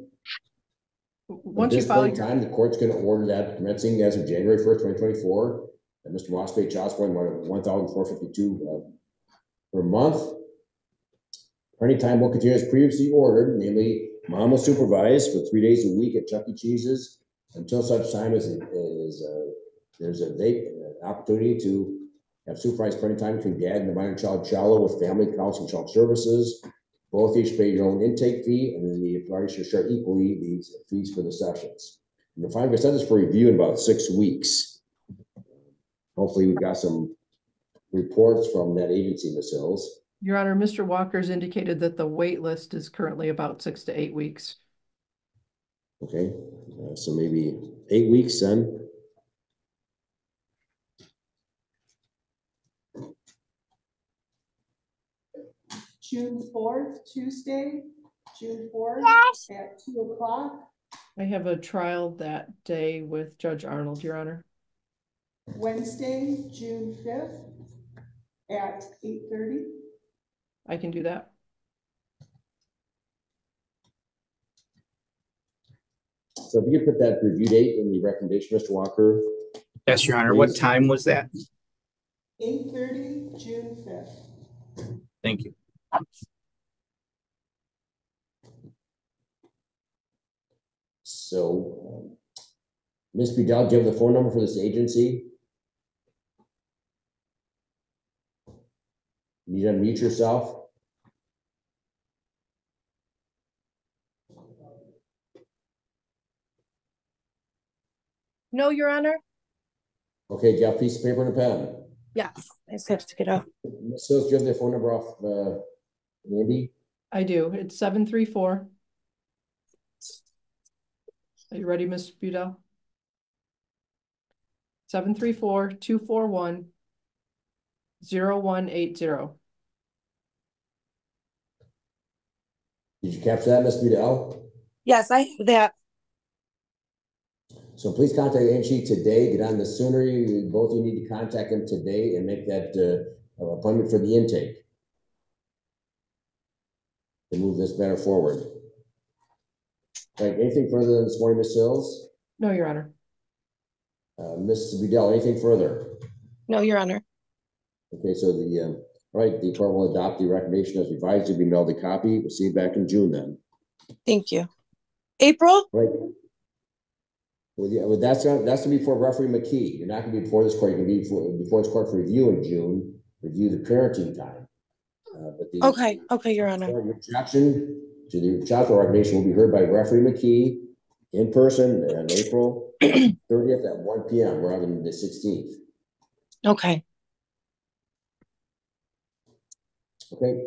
At Once you this file point in your, time, the court's gonna order that commencing as of January first, twenty twenty-four. And Mr. Moss paid child support one thousand four fifty-two uh, per month. Parenting time will continue as previously ordered, namely, mom will supervise for three days a week at Chuck E. Cheese's until such time as, is, uh, there's a vac, uh, opportunity to have supervised parenting time between dad and the minor child Shiloh with family counseling child services. Both each pay your own intake fee, and then the parties should share equally these fees for the sessions. And the final this for review in about six weeks. Hopefully, we've got some reports from that agency, Ms. Hills. Your Honor, Mr. Walker's indicated that the wait list is currently about six to eight weeks. Okay, uh, so maybe eight weeks then. June fourth, Tuesday, June fourth at two o'clock. I have a trial that day with Judge Arnold, Your Honor. Wednesday, June fifth at eight thirty. I can do that. So if you could put that review date in the recommendation, Mr. Walker. Yes, Your Honor. What time was that? Eight thirty, June fifth. Thank you. So, um, Ms. Bedell, do you have the phone number for this agency? You Need to unmute yourself? No, Your Honor? Okay, do you have a piece of paper and a pen? Yes, I just have to get up. Ms. Sills, do you have the phone number off, uh, Andy? I do. It's seven three four. Are you ready, Ms. Budel? Seven three four two four one zero one eight zero. Did you capture that, Ms. Budel? Yes, I have that. So please contact Angie today, get on the sooner you, both of you need to contact him today and make that, uh, appointment for the intake. To move this matter forward. Right, anything further this morning, Ms. Sills? No, Your Honor. Uh, Ms. Budel, anything further? No, Your Honor. Okay, so the, um, all right, the court will adopt the recommendation as revised to be mailed a copy. We'll see you back in June then. Thank you. April? Right. Well, yeah, well, that's, gonna- that's gonna be for referee McKee. You're not gonna be before this court. You're gonna be before, before this court for review in June, review the parenting time. Uh, but the. Okay, okay, Your Honor. Your objection to the child support recommendation will be heard by referee McKee in person on April [clears throat] thirtieth at one P M. rather than the sixteenth. Okay. Okay?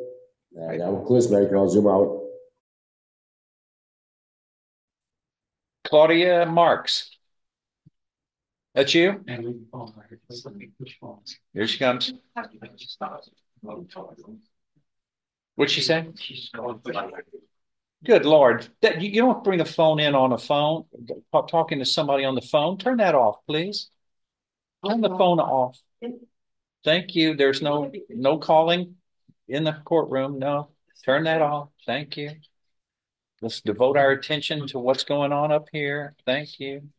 Uh, that will close, Mary. I'll zoom out. Claudia Marks. That's you? Here she comes. What'd she say? Good Lord, that, you, you don't bring a phone in on a phone, talking to somebody on the phone. Turn that off, please. Turn the phone off. Thank you. There's no, no calling in the courtroom. No, turn that off. Thank you. Let's devote our attention to what's going on up here. Thank you.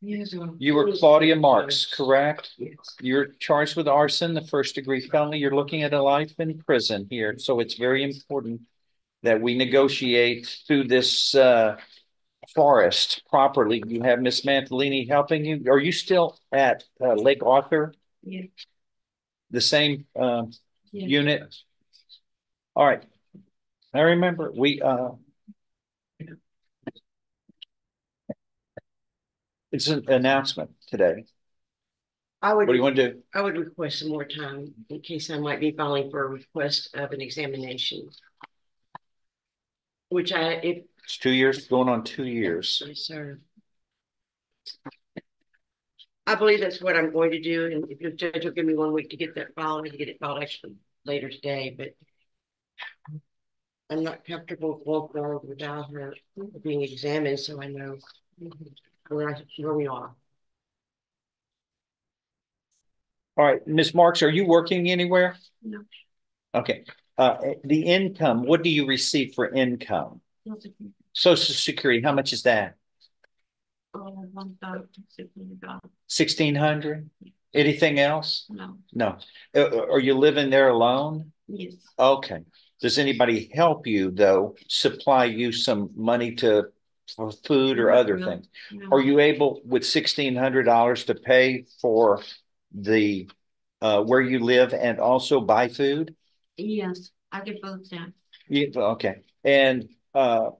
You were Claudia Marks, correct? Yes. You're charged with arson, the first degree felony. You're looking at a life in prison here. So it's very important that we negotiate through this uh forest properly. You have Miss Mantalini helping you. Are you still at uh, Lake Arthur? Yeah. The same uh Yeah. unit? All right. I remember we it's an announcement today. I would. What do you want to do? I would request some more time in case I might be filing for a request of an examination. Which I, if, It's two years, going on two years. yes, sir. I believe that's what I'm going to do, and if the judge will give me one week to get that filed, I can get it filed actually later today, but I'm not comfortable going forward without her being examined, so I know where where we are. All right, Ms. Marks, are you working anywhere? No. Okay, uh, the income, what do you receive for income? Social Security, how much is that? Oh, one thousand six hundred dollars. Sixteen hundred? Anything else? No. No. Uh, are you living there alone? Yes. Okay. Does anybody help you though, supply you some money to for food or other No, things? no. Are you able with sixteen hundred dollars to pay for the uh where you live and also buy food? Yes, I get both. Yeah, okay. And uh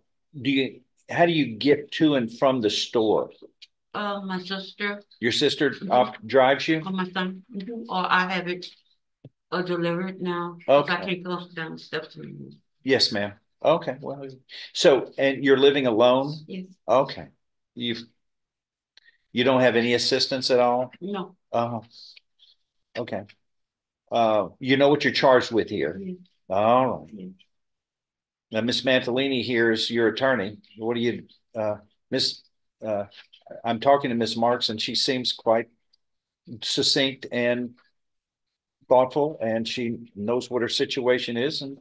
do you how do you get to and from the store? Uh, my sister Your sister uh, drives you? or my son, mhm, or I have it uh, delivered now. 'cause I can't go down the steps anymore. Yes, ma'am. Okay, well, so and you're living alone? Yes. Okay. You've you don't have any assistance at all? No. Uh, okay. Uh, you know what you're charged with here? Yeah. All right. Yeah. Now, Miss Mantalini here is your attorney. What do you, uh, Miss, uh, I'm talking to Miss Marks and she seems quite succinct and thoughtful and she knows what her situation is and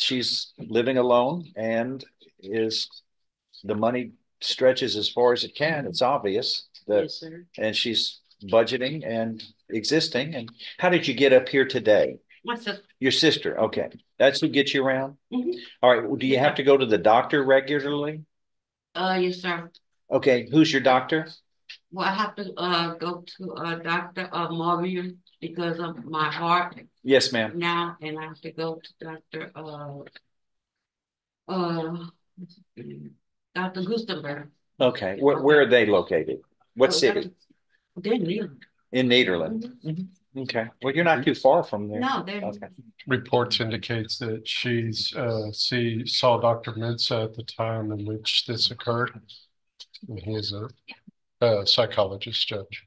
she's living alone and is the money stretches as far as it can. It's obvious that Yes, sir. and she's budgeting and existing. And how did you get up here today? My sister. Your sister, okay. That's who gets you around? Mhm. All right, well, do you have to go to the doctor regularly? Uh, yes, sir. Okay, who's your doctor? Well, I have to uh go to uh Doctor uh Marvin because of my heart Yes, ma'am. now, and I have to go to Doctor uh uh Doctor Gustenberg. Okay, where, where are they located? What Oh, city? In Nederland. Okay, well, you're not too far from there. No, they're- Okay. Reports indicates that she's, uh, see, saw Dr. Mensa at the time in which this occurred. And he is a, a psychologist judge.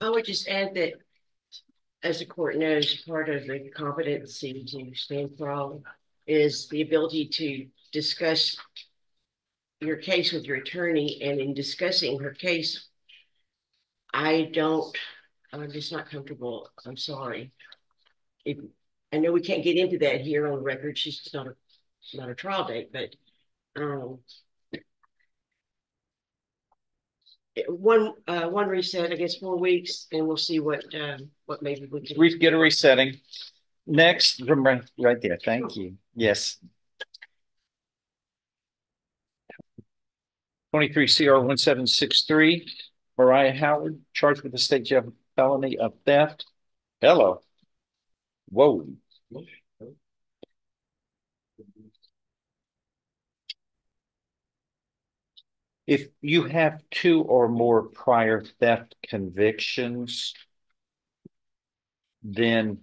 I would just add that, as the court knows, part of the competency to stand trial is the ability to discuss your case with your attorney, and in discussing her case, I don't, I'm just not comfortable. I'm sorry. If, I know we can't get into that here on the record. She's not a, not a trial date, but, um, it- one, uh, one reset, I guess, four weeks, and we'll see what, um, what maybe we can. Get a resetting. Next, right, right there, thank you. Yes. Twenty-three CR one seven six three, Mariah Howard, charged with the state jail felony of theft. Hello. Whoa. If you have two or more prior theft convictions, then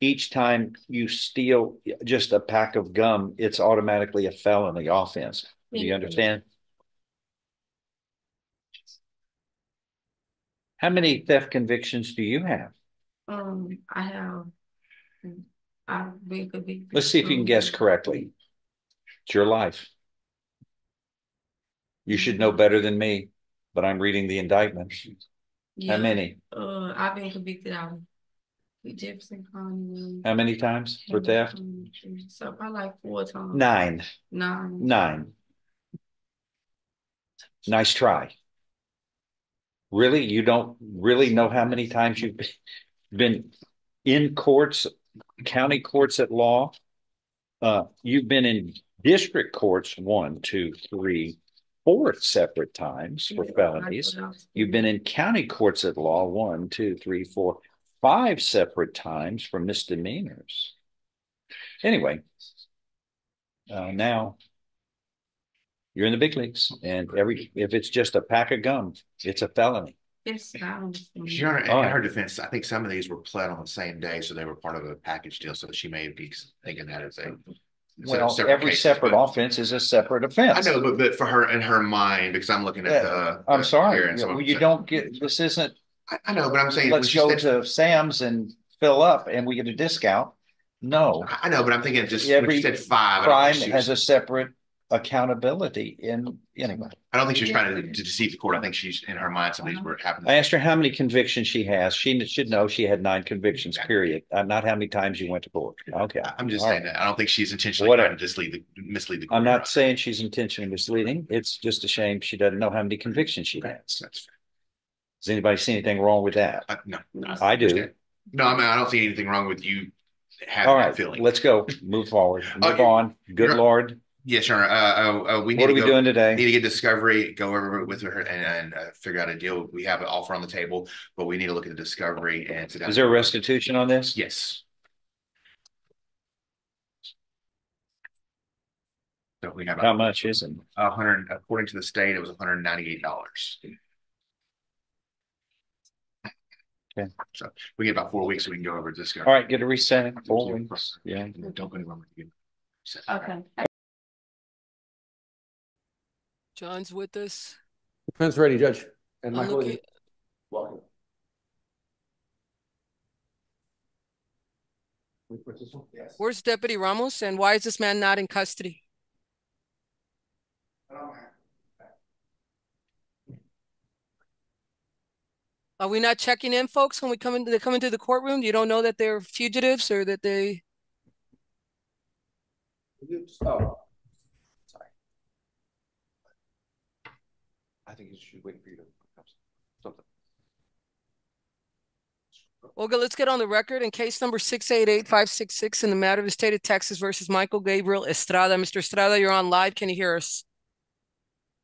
each time you steal just a pack of gum, it's automatically a felony offense. Do you understand? How many theft convictions do you have? Um, I have, I've been convicted. Let's see if you can guess correctly. It's your life. You should know better than me, but I'm reading the indictment. Yeah. How many? Uh, I've been convicted out with Jefferson County. How many times for theft? So probably like four times. Nine. Nine. Nine. Nice try. Really? You don't really know how many times you've been in courts, county courts at law? Uh, you've been in district courts one, two, three, four separate times for felonies. I- I was- You've been in county courts at law one, two, three, four, five separate times for misdemeanors. Anyway, uh, now you're in the big leagues, and every if it's just a pack of gum, it's a felony. Yes, I understand. Your Honor, in All in her defense, I think some of these were pled on the same day, so they were part of a package deal, so she may be thinking that as a. Well, separate every cases, separate but- offense is a separate offense. I know, but, but for her, in her mind, because I'm looking at the. I'm the sorry, so you you saying- don't get, this isn't. I, I know, but I'm saying. Let's go to Sam's and fill up and we get a discount. No. I know, but I'm thinking just, when Every she said five. I don't crime think she has a separate accountability in, anyway. I don't think she was trying to to deceive the court. I think she's, in her mind, some of these were happening. I asked her how many convictions she has. She should know she had nine convictions, period. Uh, Not how many times you went to court. Okay. I'm just All saying right. that. I don't think she's intentionally Whatever. trying to mislead the, mislead the. court. I'm not saying she's intentionally misleading. It's just a shame she doesn't know how many convictions she has. That's Does anybody see anything wrong with that? Uh, no. no, I do. understand. No, I mean, I don't see anything wrong with you having All that right, feeling. let's go. Move forward. Move Okay. on. Good You're- Lord. Yes, Your Honor. Uh, uh, uh, we need What to are we go- doing today? Need to get discovery, go over with her and, and uh, figure out a deal. We have an offer on the table, but we need to look at the discovery and sit down. Is there a restitution on this? Yes. So we have. How much is it? A hundred, according to the state, it was hundred and ninety-eight dollars. Okay. So we get about four weeks so we can go over discovery. All right, get a reset. Four weeks. Yeah. Don't go anywhere with you. Okay. John's with us. Defense ready, Judge. And Michael. looking- Welcome. Yes. Where's Deputy Ramos and why is this man not in custody? Are we not checking in, folks, when we come into, they come into the courtroom? You don't know that they're fugitives or that they, Oh. I think you should wait for you to. Something. Olga, let's get on the record in case number six eight eight five six six in the matter of the state of Texas versus Michael Gabriel Estrada. Mr. Estrada, you're on live. Can you hear us?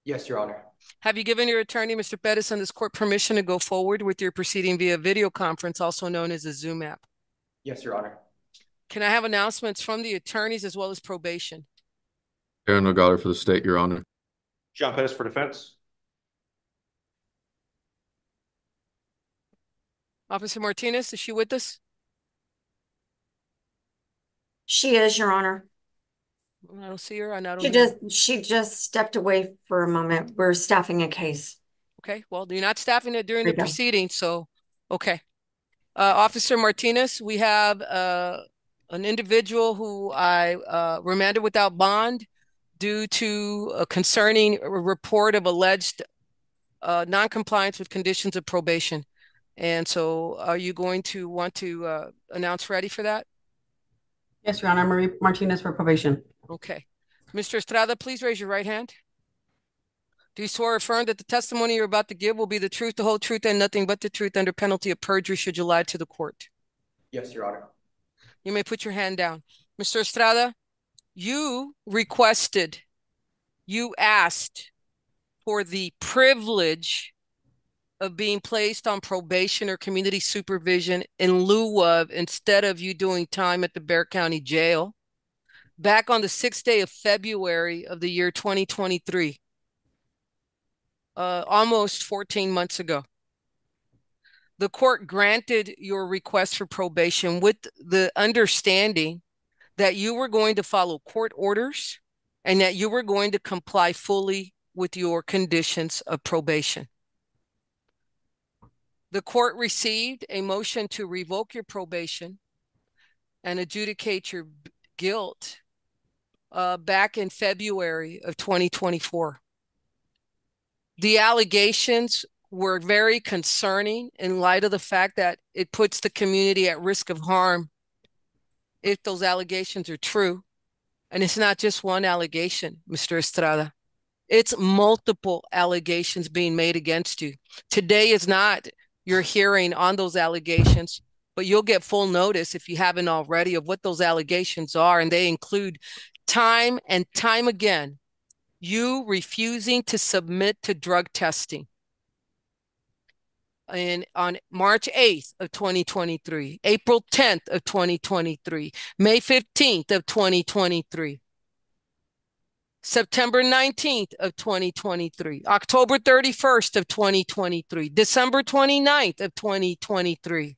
Yes, Your Honor. Have you given your attorney, Mr. Pettis, and this court permission to go forward with your proceeding via video conference, also known as a Zoom app? Yes, Your Honor. Can I have announcements from the attorneys as well as probation? Aaron O'Gallagher for the state, Your Honor. John Pettis for defense. Officer Martinez, is she with us? She is, Your Honor. I don't see her I don't. She her. just, she just stepped away for a moment. We're staffing a case. Okay, well, you're not staffing it during the go. proceeding, so, okay. Uh, Officer Martinez, we have, uh, an individual who I, uh, remanded without bond due to a concerning report of alleged, uh, noncompliance with conditions of probation. And so are you going to want to, uh, announce ready for that? Yes, Your Honor, Marie Martinez for probation. Okay. Mr. Estrada, please raise your right hand. Do you swear or affirm that the testimony you're about to give will be the truth, the whole truth, and nothing but the truth under penalty of perjury should you lie to the court? Yes, Your Honor. You may put your hand down. Mr. Estrada, you requested, you asked for the privilege of being placed on probation or community supervision in lieu of, instead of you doing time at the Bexar County Jail back on the sixth day of February of the year 2023, uh, almost 14 months ago. The court granted your request for probation with the understanding that you were going to follow court orders and that you were going to comply fully with your conditions of probation. The court received a motion to revoke your probation and adjudicate your guilt uh, back in February of 2024. The allegations were very concerning in light of the fact that it puts the community at risk of harm if those allegations are true. And it's not just one allegation, Mr. Estrada. It's multiple allegations being made against you. Today is not your hearing on those allegations, but you'll get full notice if you haven't already of what those allegations are. And they include time and time again, you refusing to submit to drug testing. And on March 8th of 2023, April 10th of 2023, May 15th of 2023, September 19th of 2023, October 31st of 2023, December 29th of 2023,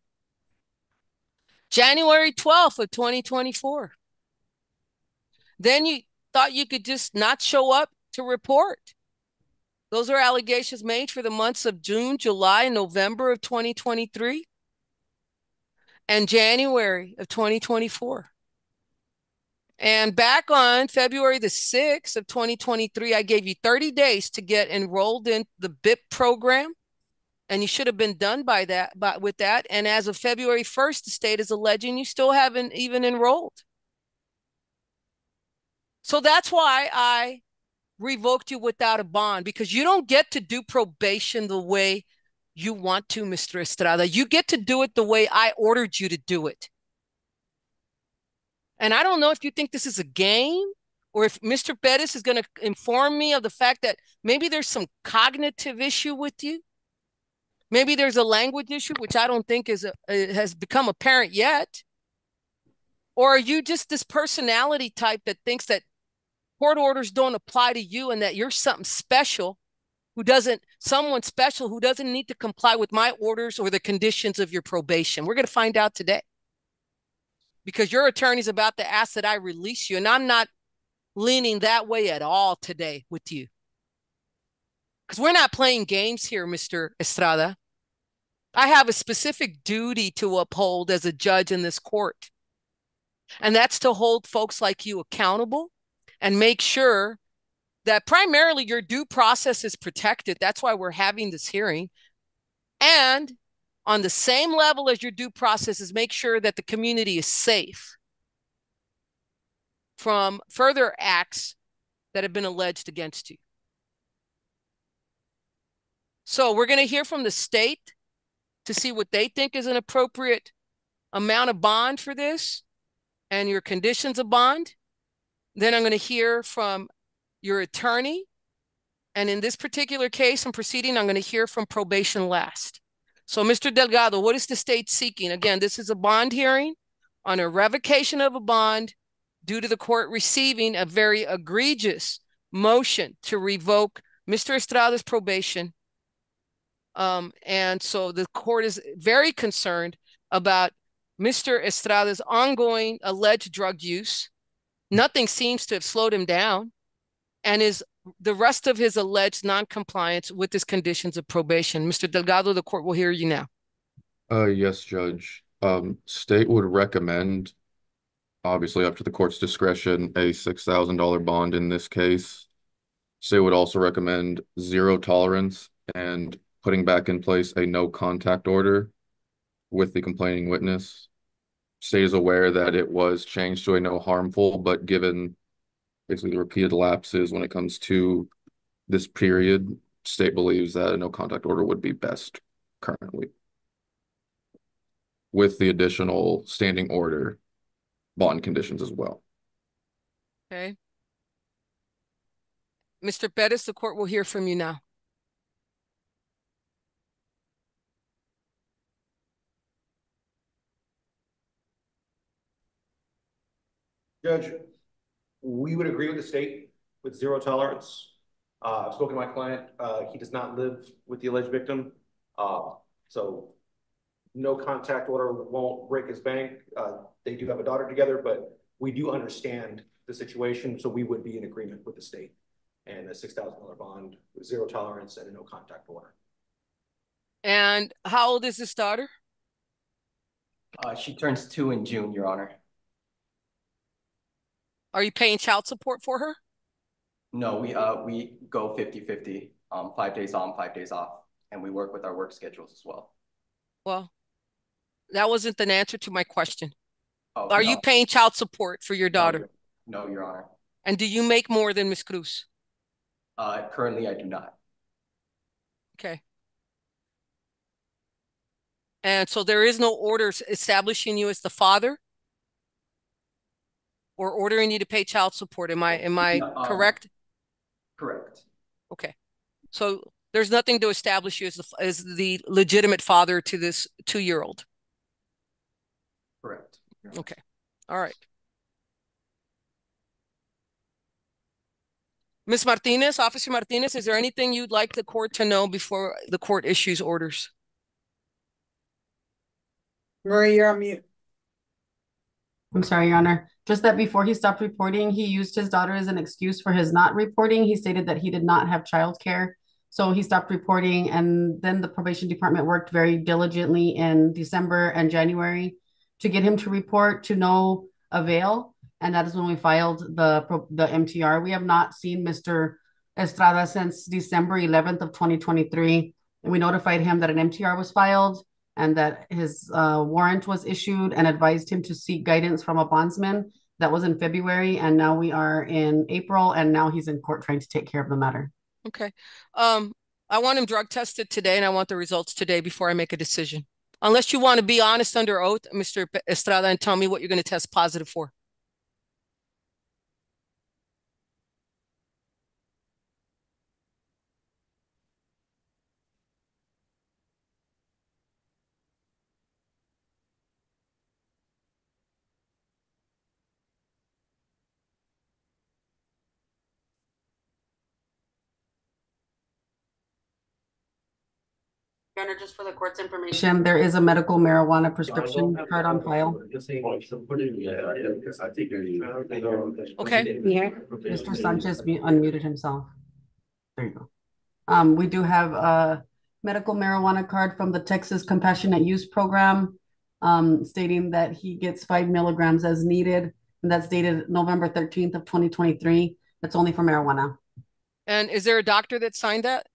January 12th of 2024. Then you thought you could just not show up to report. Those are allegations made for the months of June, July, and November of 2023 and January of 2024. And back on February the 6th of 2023, I gave you 30 days to get enrolled in the BIP program. And you should have been done by that, but with that. And as of February 1st, the state is alleging you still haven't even enrolled. So that's why I revoked you without a bond because you don't get to do probation the way you want to, Mr. Estrada. You get to do it the way I ordered you to do it. And I don't know if you think this is a game or if Mr. Pettis is going to inform me of the fact that maybe there's some cognitive issue with you. Maybe there's a language issue, which I don't think is a, has become apparent yet. Or are you just this personality type that thinks that court orders don't apply to you and that you're something special who doesn't, someone special who doesn't need to comply with my orders or the conditions of your probation? We're going to find out today because your attorney's about to ask that I release you. And I'm not leaning that way at all today with you. Because we're not playing games here, Mr. Estrada. I have a specific duty to uphold as a judge in this court. And that's to hold folks like you accountable and make sure that primarily your due process is protected. That's why we're having this hearing. And on the same level as your due process is make sure that the community is safe from further acts that have been alleged against you. So we're going to hear from the state to see what they think is an appropriate amount of bond for this and your conditions of bond. Then I'm going to hear from your attorney. And in this particular case and proceeding, I'm going to hear from probation last. So, Mr. Delgado, what is the state seeking? Again, this is a bond hearing on a revocation of a bond due to the court receiving a very egregious motion to revoke Mr. Estrada's probation Um, and so the court is very concerned about Mr. Estrada's ongoing alleged drug use. Nothing seems to have slowed him down and is the rest of his alleged non-compliance with his conditions of probation. Mr. Delgado, the court will hear you now. Uh, yes, Judge. Um, state would recommend, obviously up to the court's discretion, a six thousand dollar bond in this case. State would also recommend zero tolerance and putting back in place a no contact order with the complaining witness. State is aware that it was changed to a no harmful, but given basically the repeated lapses when it comes to this period, state believes that a no contact order would be best currently. With the additional standing order bond conditions as well. Okay. Mr. Pettis, the court will hear from you now. Judge, we would agree with the state with zero tolerance. Uh, I've spoken to my client. Uh, he does not live with the alleged victim. Uh, so no contact order won't break his bank. Uh, they do have a daughter together, but we do understand the situation. So we would be in agreement with the state and a $6,000 bond with zero tolerance and a no contact order. And how old is his daughter? Uh, she turns two in June, Your Honor. Are you paying child support for her? No, we uh we go 50-50, um, five days on, five days off, and we work with our work schedules as well. Well, that wasn't an answer to my question. Oh, Are no. you paying child support for your daughter? No, Your Honor. And do you make more than Miss Cruz? Uh, currently I do not. Okay. And so there is no orders establishing you as the father? Or ordering you to pay child support, am I, am I No, um, correct? Correct. Okay. So there's nothing to establish you as the, as the legitimate father to this two-year-old? Correct. Okay, all right. Ms. Martinez, Officer Martinez, is there anything you'd like the court to know before the court issues orders? Marie, you're on mute. I'm sorry, Your Honor. Just that before he stopped reporting, he used his daughter as an excuse for his not reporting. He stated that he did not have childcare. So he stopped reporting and then the probation department worked very diligently in December and January to get him to report to no avail. And that is when we filed the, the MTR. We have not seen Mr. Estrada since December eleventh of twenty twenty-three. And we notified him that an MTR was filed and that his uh, warrant was issued and advised him to seek guidance from a bondsman. That was in February, and now we are in April, and now he's in court trying to take care of the matter. Okay, um, I want him drug tested today and I want the results today before I make a decision. Unless you want to be honest under oath, Mr. Estrada, and tell me what you're going to test positive for. Your Honor, just for the court's information, there is a medical marijuana prescription card on file. Okay. Yeah. Mr. Sanchez mu- unmuted himself. There you go. Um, we do have a medical marijuana card from the Texas Compassionate Use Program, um, stating that he gets five milligrams as needed, and that's dated November thirteenth of twenty twenty-three. That's only for marijuana. And is there a doctor that signed that?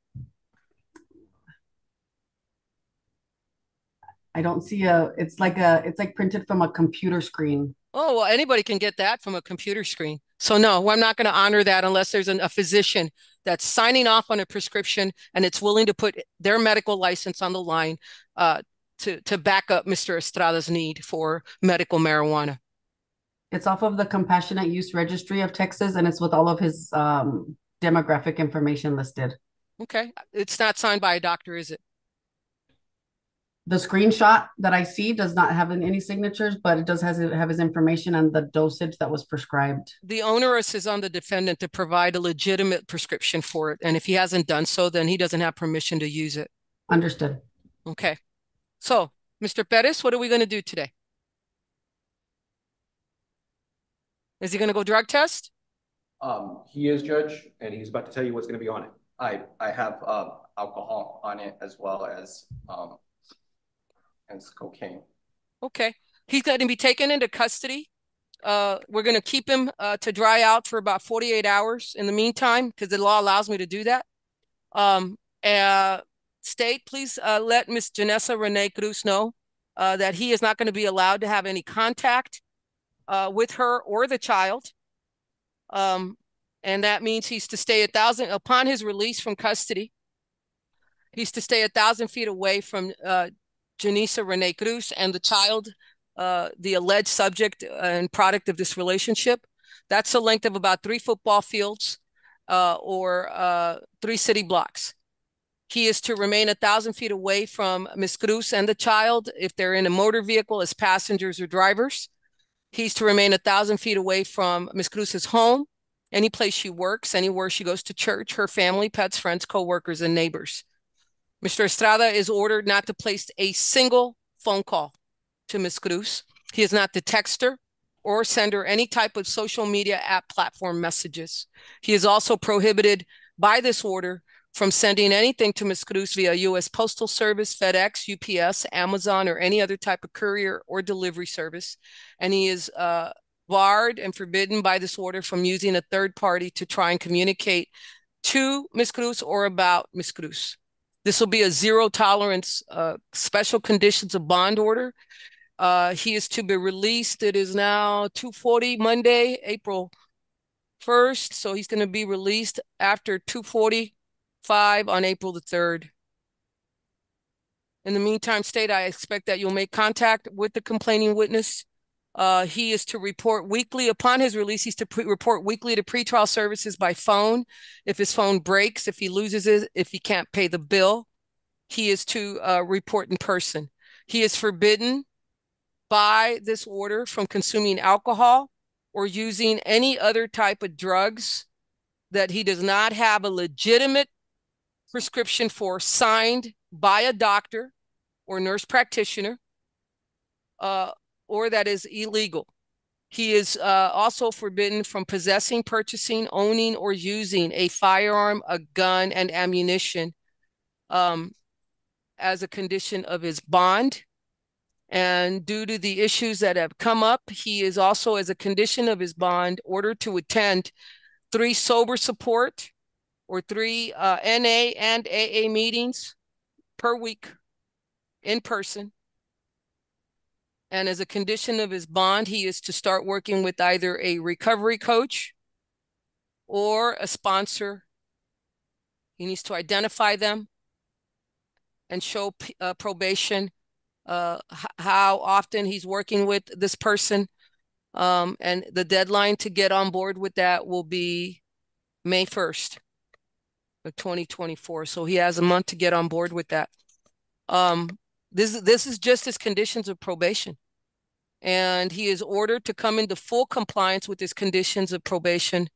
I don't see a, it's like a, it's like printed from a computer screen. Oh, well, anybody can get that from a computer screen. So no, I'm not going to honor that unless there's an, a physician that's signing off on a prescription and it's willing to put their medical license on the line uh, to, to back up Mr. Estrada's need for medical marijuana. It's off of the Compassionate Use Registry of Texas, and it's with all of his um, demographic information listed. Okay. It's not signed by a doctor, is it? The screenshot that I see does not have any signatures, but it does has have his information and the dosage that was prescribed. The onerous is on the defendant to provide a legitimate prescription for it. And if he hasn't done so, then he doesn't have permission to use it. Understood. Okay. So, Mr. Perez, what are we going to do today? Is he going to go drug test? Um, he is judge, and he's about to tell you what's gonna be on it. I, I have, uh, alcohol on it as well as, um, as cocaine. Okay. He's going to be taken into custody. Uh, we're going to keep him uh, to dry out for about 48 hours in the meantime, because the law allows me to do that. Um, uh, state, please uh, let Miss Janessa Renee Cruz know uh, that he is not going to be allowed to have any contact uh, with her or the child. Um, and that means he's to stay a thousand upon his release from custody. He's to stay a thousand feet away from Janissa Renee Cruz and the child, uh, the alleged subject and product of this relationship. That's the length of about three football fields uh, or uh, three city blocks. He is to remain a thousand feet away from Ms. Cruz and the child if they're in a motor vehicle as passengers or drivers. He's to remain a thousand feet away from Ms. Cruz's home, any place she works, anywhere she goes to church, her family, pets, friends, co-workers, and neighbors. Mr. Estrada is ordered not to place a single phone call to Ms. Cruz. He is not to text her or send her any type of social media app platform messages. He is also prohibited by this order from sending anything to Ms. Cruz via U.S. Postal Service, FedEx, UPS, Amazon, or any other type of courier or delivery service. And he is uh, barred and forbidden by this order from using a third party to try and communicate to Ms. Cruz or about Ms. Cruz. This will be a zero tolerance uh, special conditions of bond order. Uh, he is to be released. It is now 240 Monday, April 1st. So he's going to be released after 245 on April the 3rd. In the meantime, state, I expect that you'll make contact with the complaining witness. Uh, he is to report weekly upon his release. He's to report weekly to pretrial services by phone. If his phone breaks, if he loses it, if he can't pay the bill, he is to uh, report in person. He is forbidden by this order from consuming alcohol or using any other type of drugs that he does not have a legitimate prescription for signed by a doctor or nurse practitioner uh, or that is illegal. He is uh, also forbidden from possessing, purchasing, owning, or using a firearm, a gun, and ammunition um, as a condition of his bond. And due to the issues that have come up, he is also, as a condition of his bond, ordered to attend three sober support or three uh, NA and AA meetings per week in person. And as a condition of his bond, he is to start working with either a recovery coach or a sponsor. He needs to identify them and show uh, probation uh, how often he's working with this person. Um, and the deadline to get on board with that will be May 1st of 2024. So he has a month to get on board with that. Um, this, this is just his conditions of probation. And he is ordered to come into full compliance with his conditions of probation.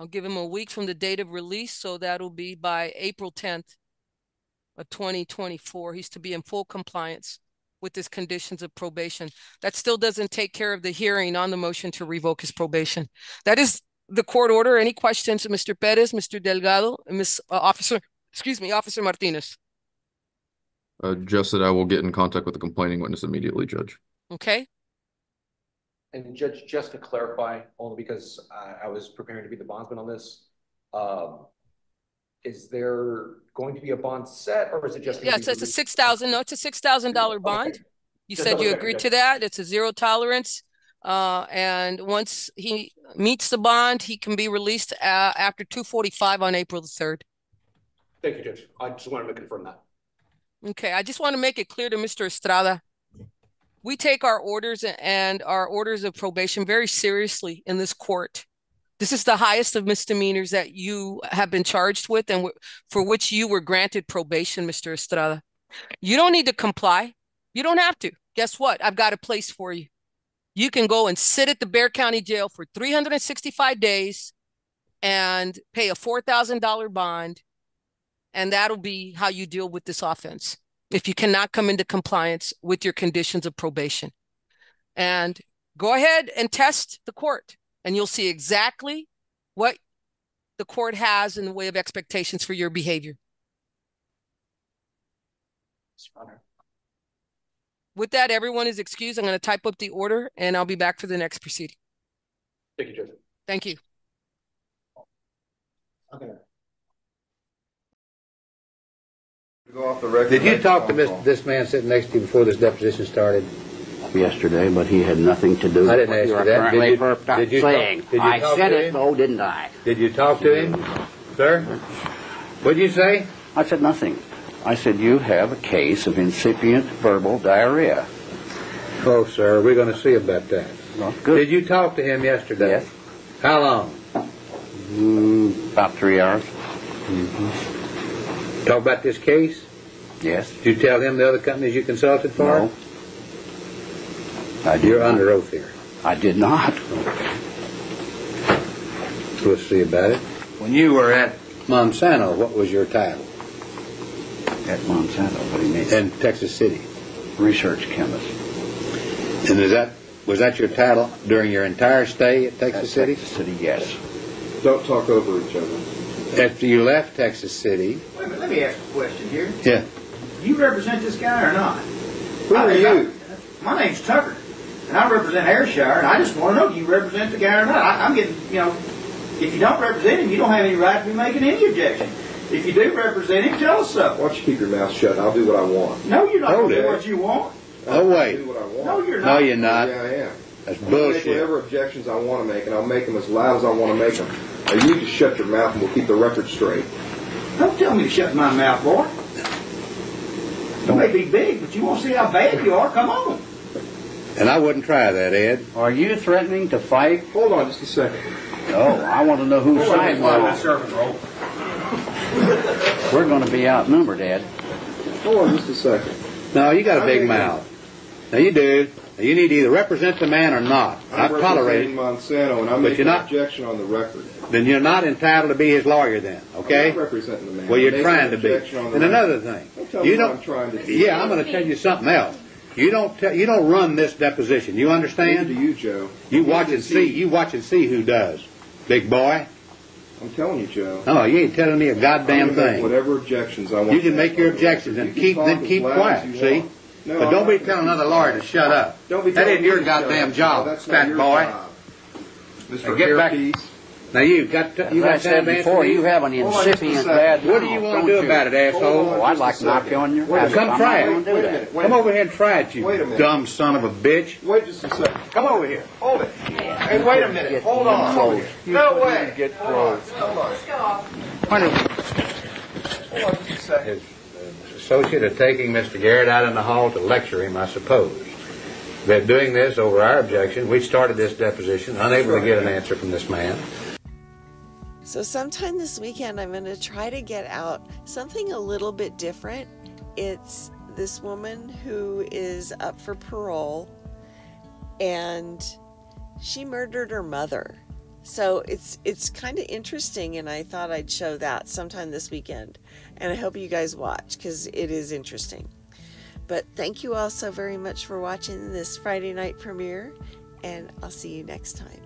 I'll give him a week from the date of release, so that'll be by April 10th of 2024. He's to be in full compliance with his conditions of probation. That still doesn't take care of the hearing on the motion to revoke his probation. That is the court order. Any questions, Mr. Perez, Mr. Delgado, Miss uh, Officer, excuse me, Officer Martinez? Uh, just that I will get in contact with the complaining witness immediately, Judge. Okay. And Judge, just to clarify, only because I, I was preparing to be the bondsman on this, um, is there going to be a bond set or is it just? Yes, it's a six thousand, no, it's a six thousand dollar bond. You said you agreed to that. It's a zero tolerance. Uh, and once he meets the bond, he can be released uh, after two forty-five on April the third. Thank you, Judge. I just wanted to confirm that. Okay, I just want to make it clear to Mr. Estrada. We take our orders and our orders of probation very seriously in this court. This is the highest of misdemeanors that you have been charged with and for which you were granted probation, Mr. Estrada. You don't need to comply. You don't have to. Guess what? I've got a place for you. You can go and sit at the Bexar County Jail for 365 days and pay a $4,000 bond And that'll be how you deal with this offense. If you cannot come into compliance with your conditions of probation. And go ahead and test the court and you'll see exactly what the court has in the way of expectations for your behavior. With that, everyone is excused. I'm going to type up the order and I'll be back for the next proceeding. Thank you, Judge. Thank you. Okay. Go off the record. Did you talk to phone this, this man sitting next to you before this deposition started? yesterday, but he had nothing to do I with didn't what ask you you are that. Did you- per- did you talk- saying. did you I talk said to it him? though, didn't I? Did you talk to him, sir? What'd you say? I said nothing. I said, you have a case of incipient verbal diarrhea. Oh, sir, we're gonna see about that. good. Did you talk to him yesterday? Yes. How long? Mm, about three hours. Talk about this case? Yes. Did you tell him the other companies you consulted for? No. I did You're not. under oath here. I did not. We'll see about it. When you were at Monsanto, what was your title? At Monsanto, what do you mean? In Texas City. Research chemist. And is that, was that your title during your entire stay at Texas City? Texas City, yes. Don't talk over each other. After you left Texas City, Wait a minute, let me ask a question here. yeah, You represent this guy or not? Who are I- you? My name's Tucker, and I represent Ayrshire, and I just want to know, do you represent the guy or not? I, I'm getting, you know, if you don't represent him, you don't have any right to be making any objection. If you do represent him, tell us so. Why don't you keep your mouth shut? I'll do what I want. No, you're not Hold going to do what you want. Oh, wait. I'll do what I want. No, you're not. No, you're not. Yeah, I am. That's I'm gonna make whatever objections I want to make, and I'll make them as loud as I want to make them. Now you just shut your mouth, and we'll keep the record straight. Don't tell me to shut my mouth, boy. You may be big, but you want to see how bad you are? Come on. and I wouldn't try that, Ed. Are you threatening to fight? Hold on just a second. Oh, I want to know whose Hold on, side hold on, we're that on. servant roll. We're going to be outnumbered, Ed. Hold on just a second. No, you got a I big mouth. Now you do. Now, you need to either represent the man or not. I'm Not tolerate representing. Monsanto, and I'm But making an not- objection on the record. Then you're not entitled to be his lawyer then, okay? I'm not representing the man. Well, I'm you're making trying an to be. objection on the And record. another thing, Don't tell you me what don't. I'm trying to do. Yeah, I'm going to tell you something else. You don't. Tell, you don't run this deposition. You Neither understand? do you, Joe. You watch and see. You watch and see who does, big boy. I'm telling you, Joe. No, you ain't telling me a I'm goddamn gonna make thing. Whatever objections I want. You can to make your on the objections and You keep then keep as quiet. you See, want. No, but I'm don't be not telling another lawyer to shut up. Don't be That telling ain't me your goddamn job, No, that's fat boy. job. Mr. Get back. Fairpiece, Now you got to, you I got said time to before, you have an Hold on just a incipient second. bad What do you want to don't you? about it, asshole? Oh, I'd just like a to knock second. you on your Wait ass. Come try it. Wait a minute. Come over here and try it, you Wait a minute. dumb son of a bitch. Wait just a second. Come over here. Hold it. Hey, wait a minute. Hold on. No way. Get on. close. Hold on. When Hold on just a second. His associate of taking Mr. Garrett out in the hall to lecture him, I suppose. They're doing this over our objection. We started this deposition, unable to get an answer from this man. So, sometime this weekend, I'm going to try to get out something a little bit different. It's this woman who is up for parole and she murdered her mother. So it's it's kind of interesting and I thought I'd show that sometime this weekend. And I hope you guys watch cuz it is interesting. But thank you all so very much for watching this Friday night premiere and I'll see you next time.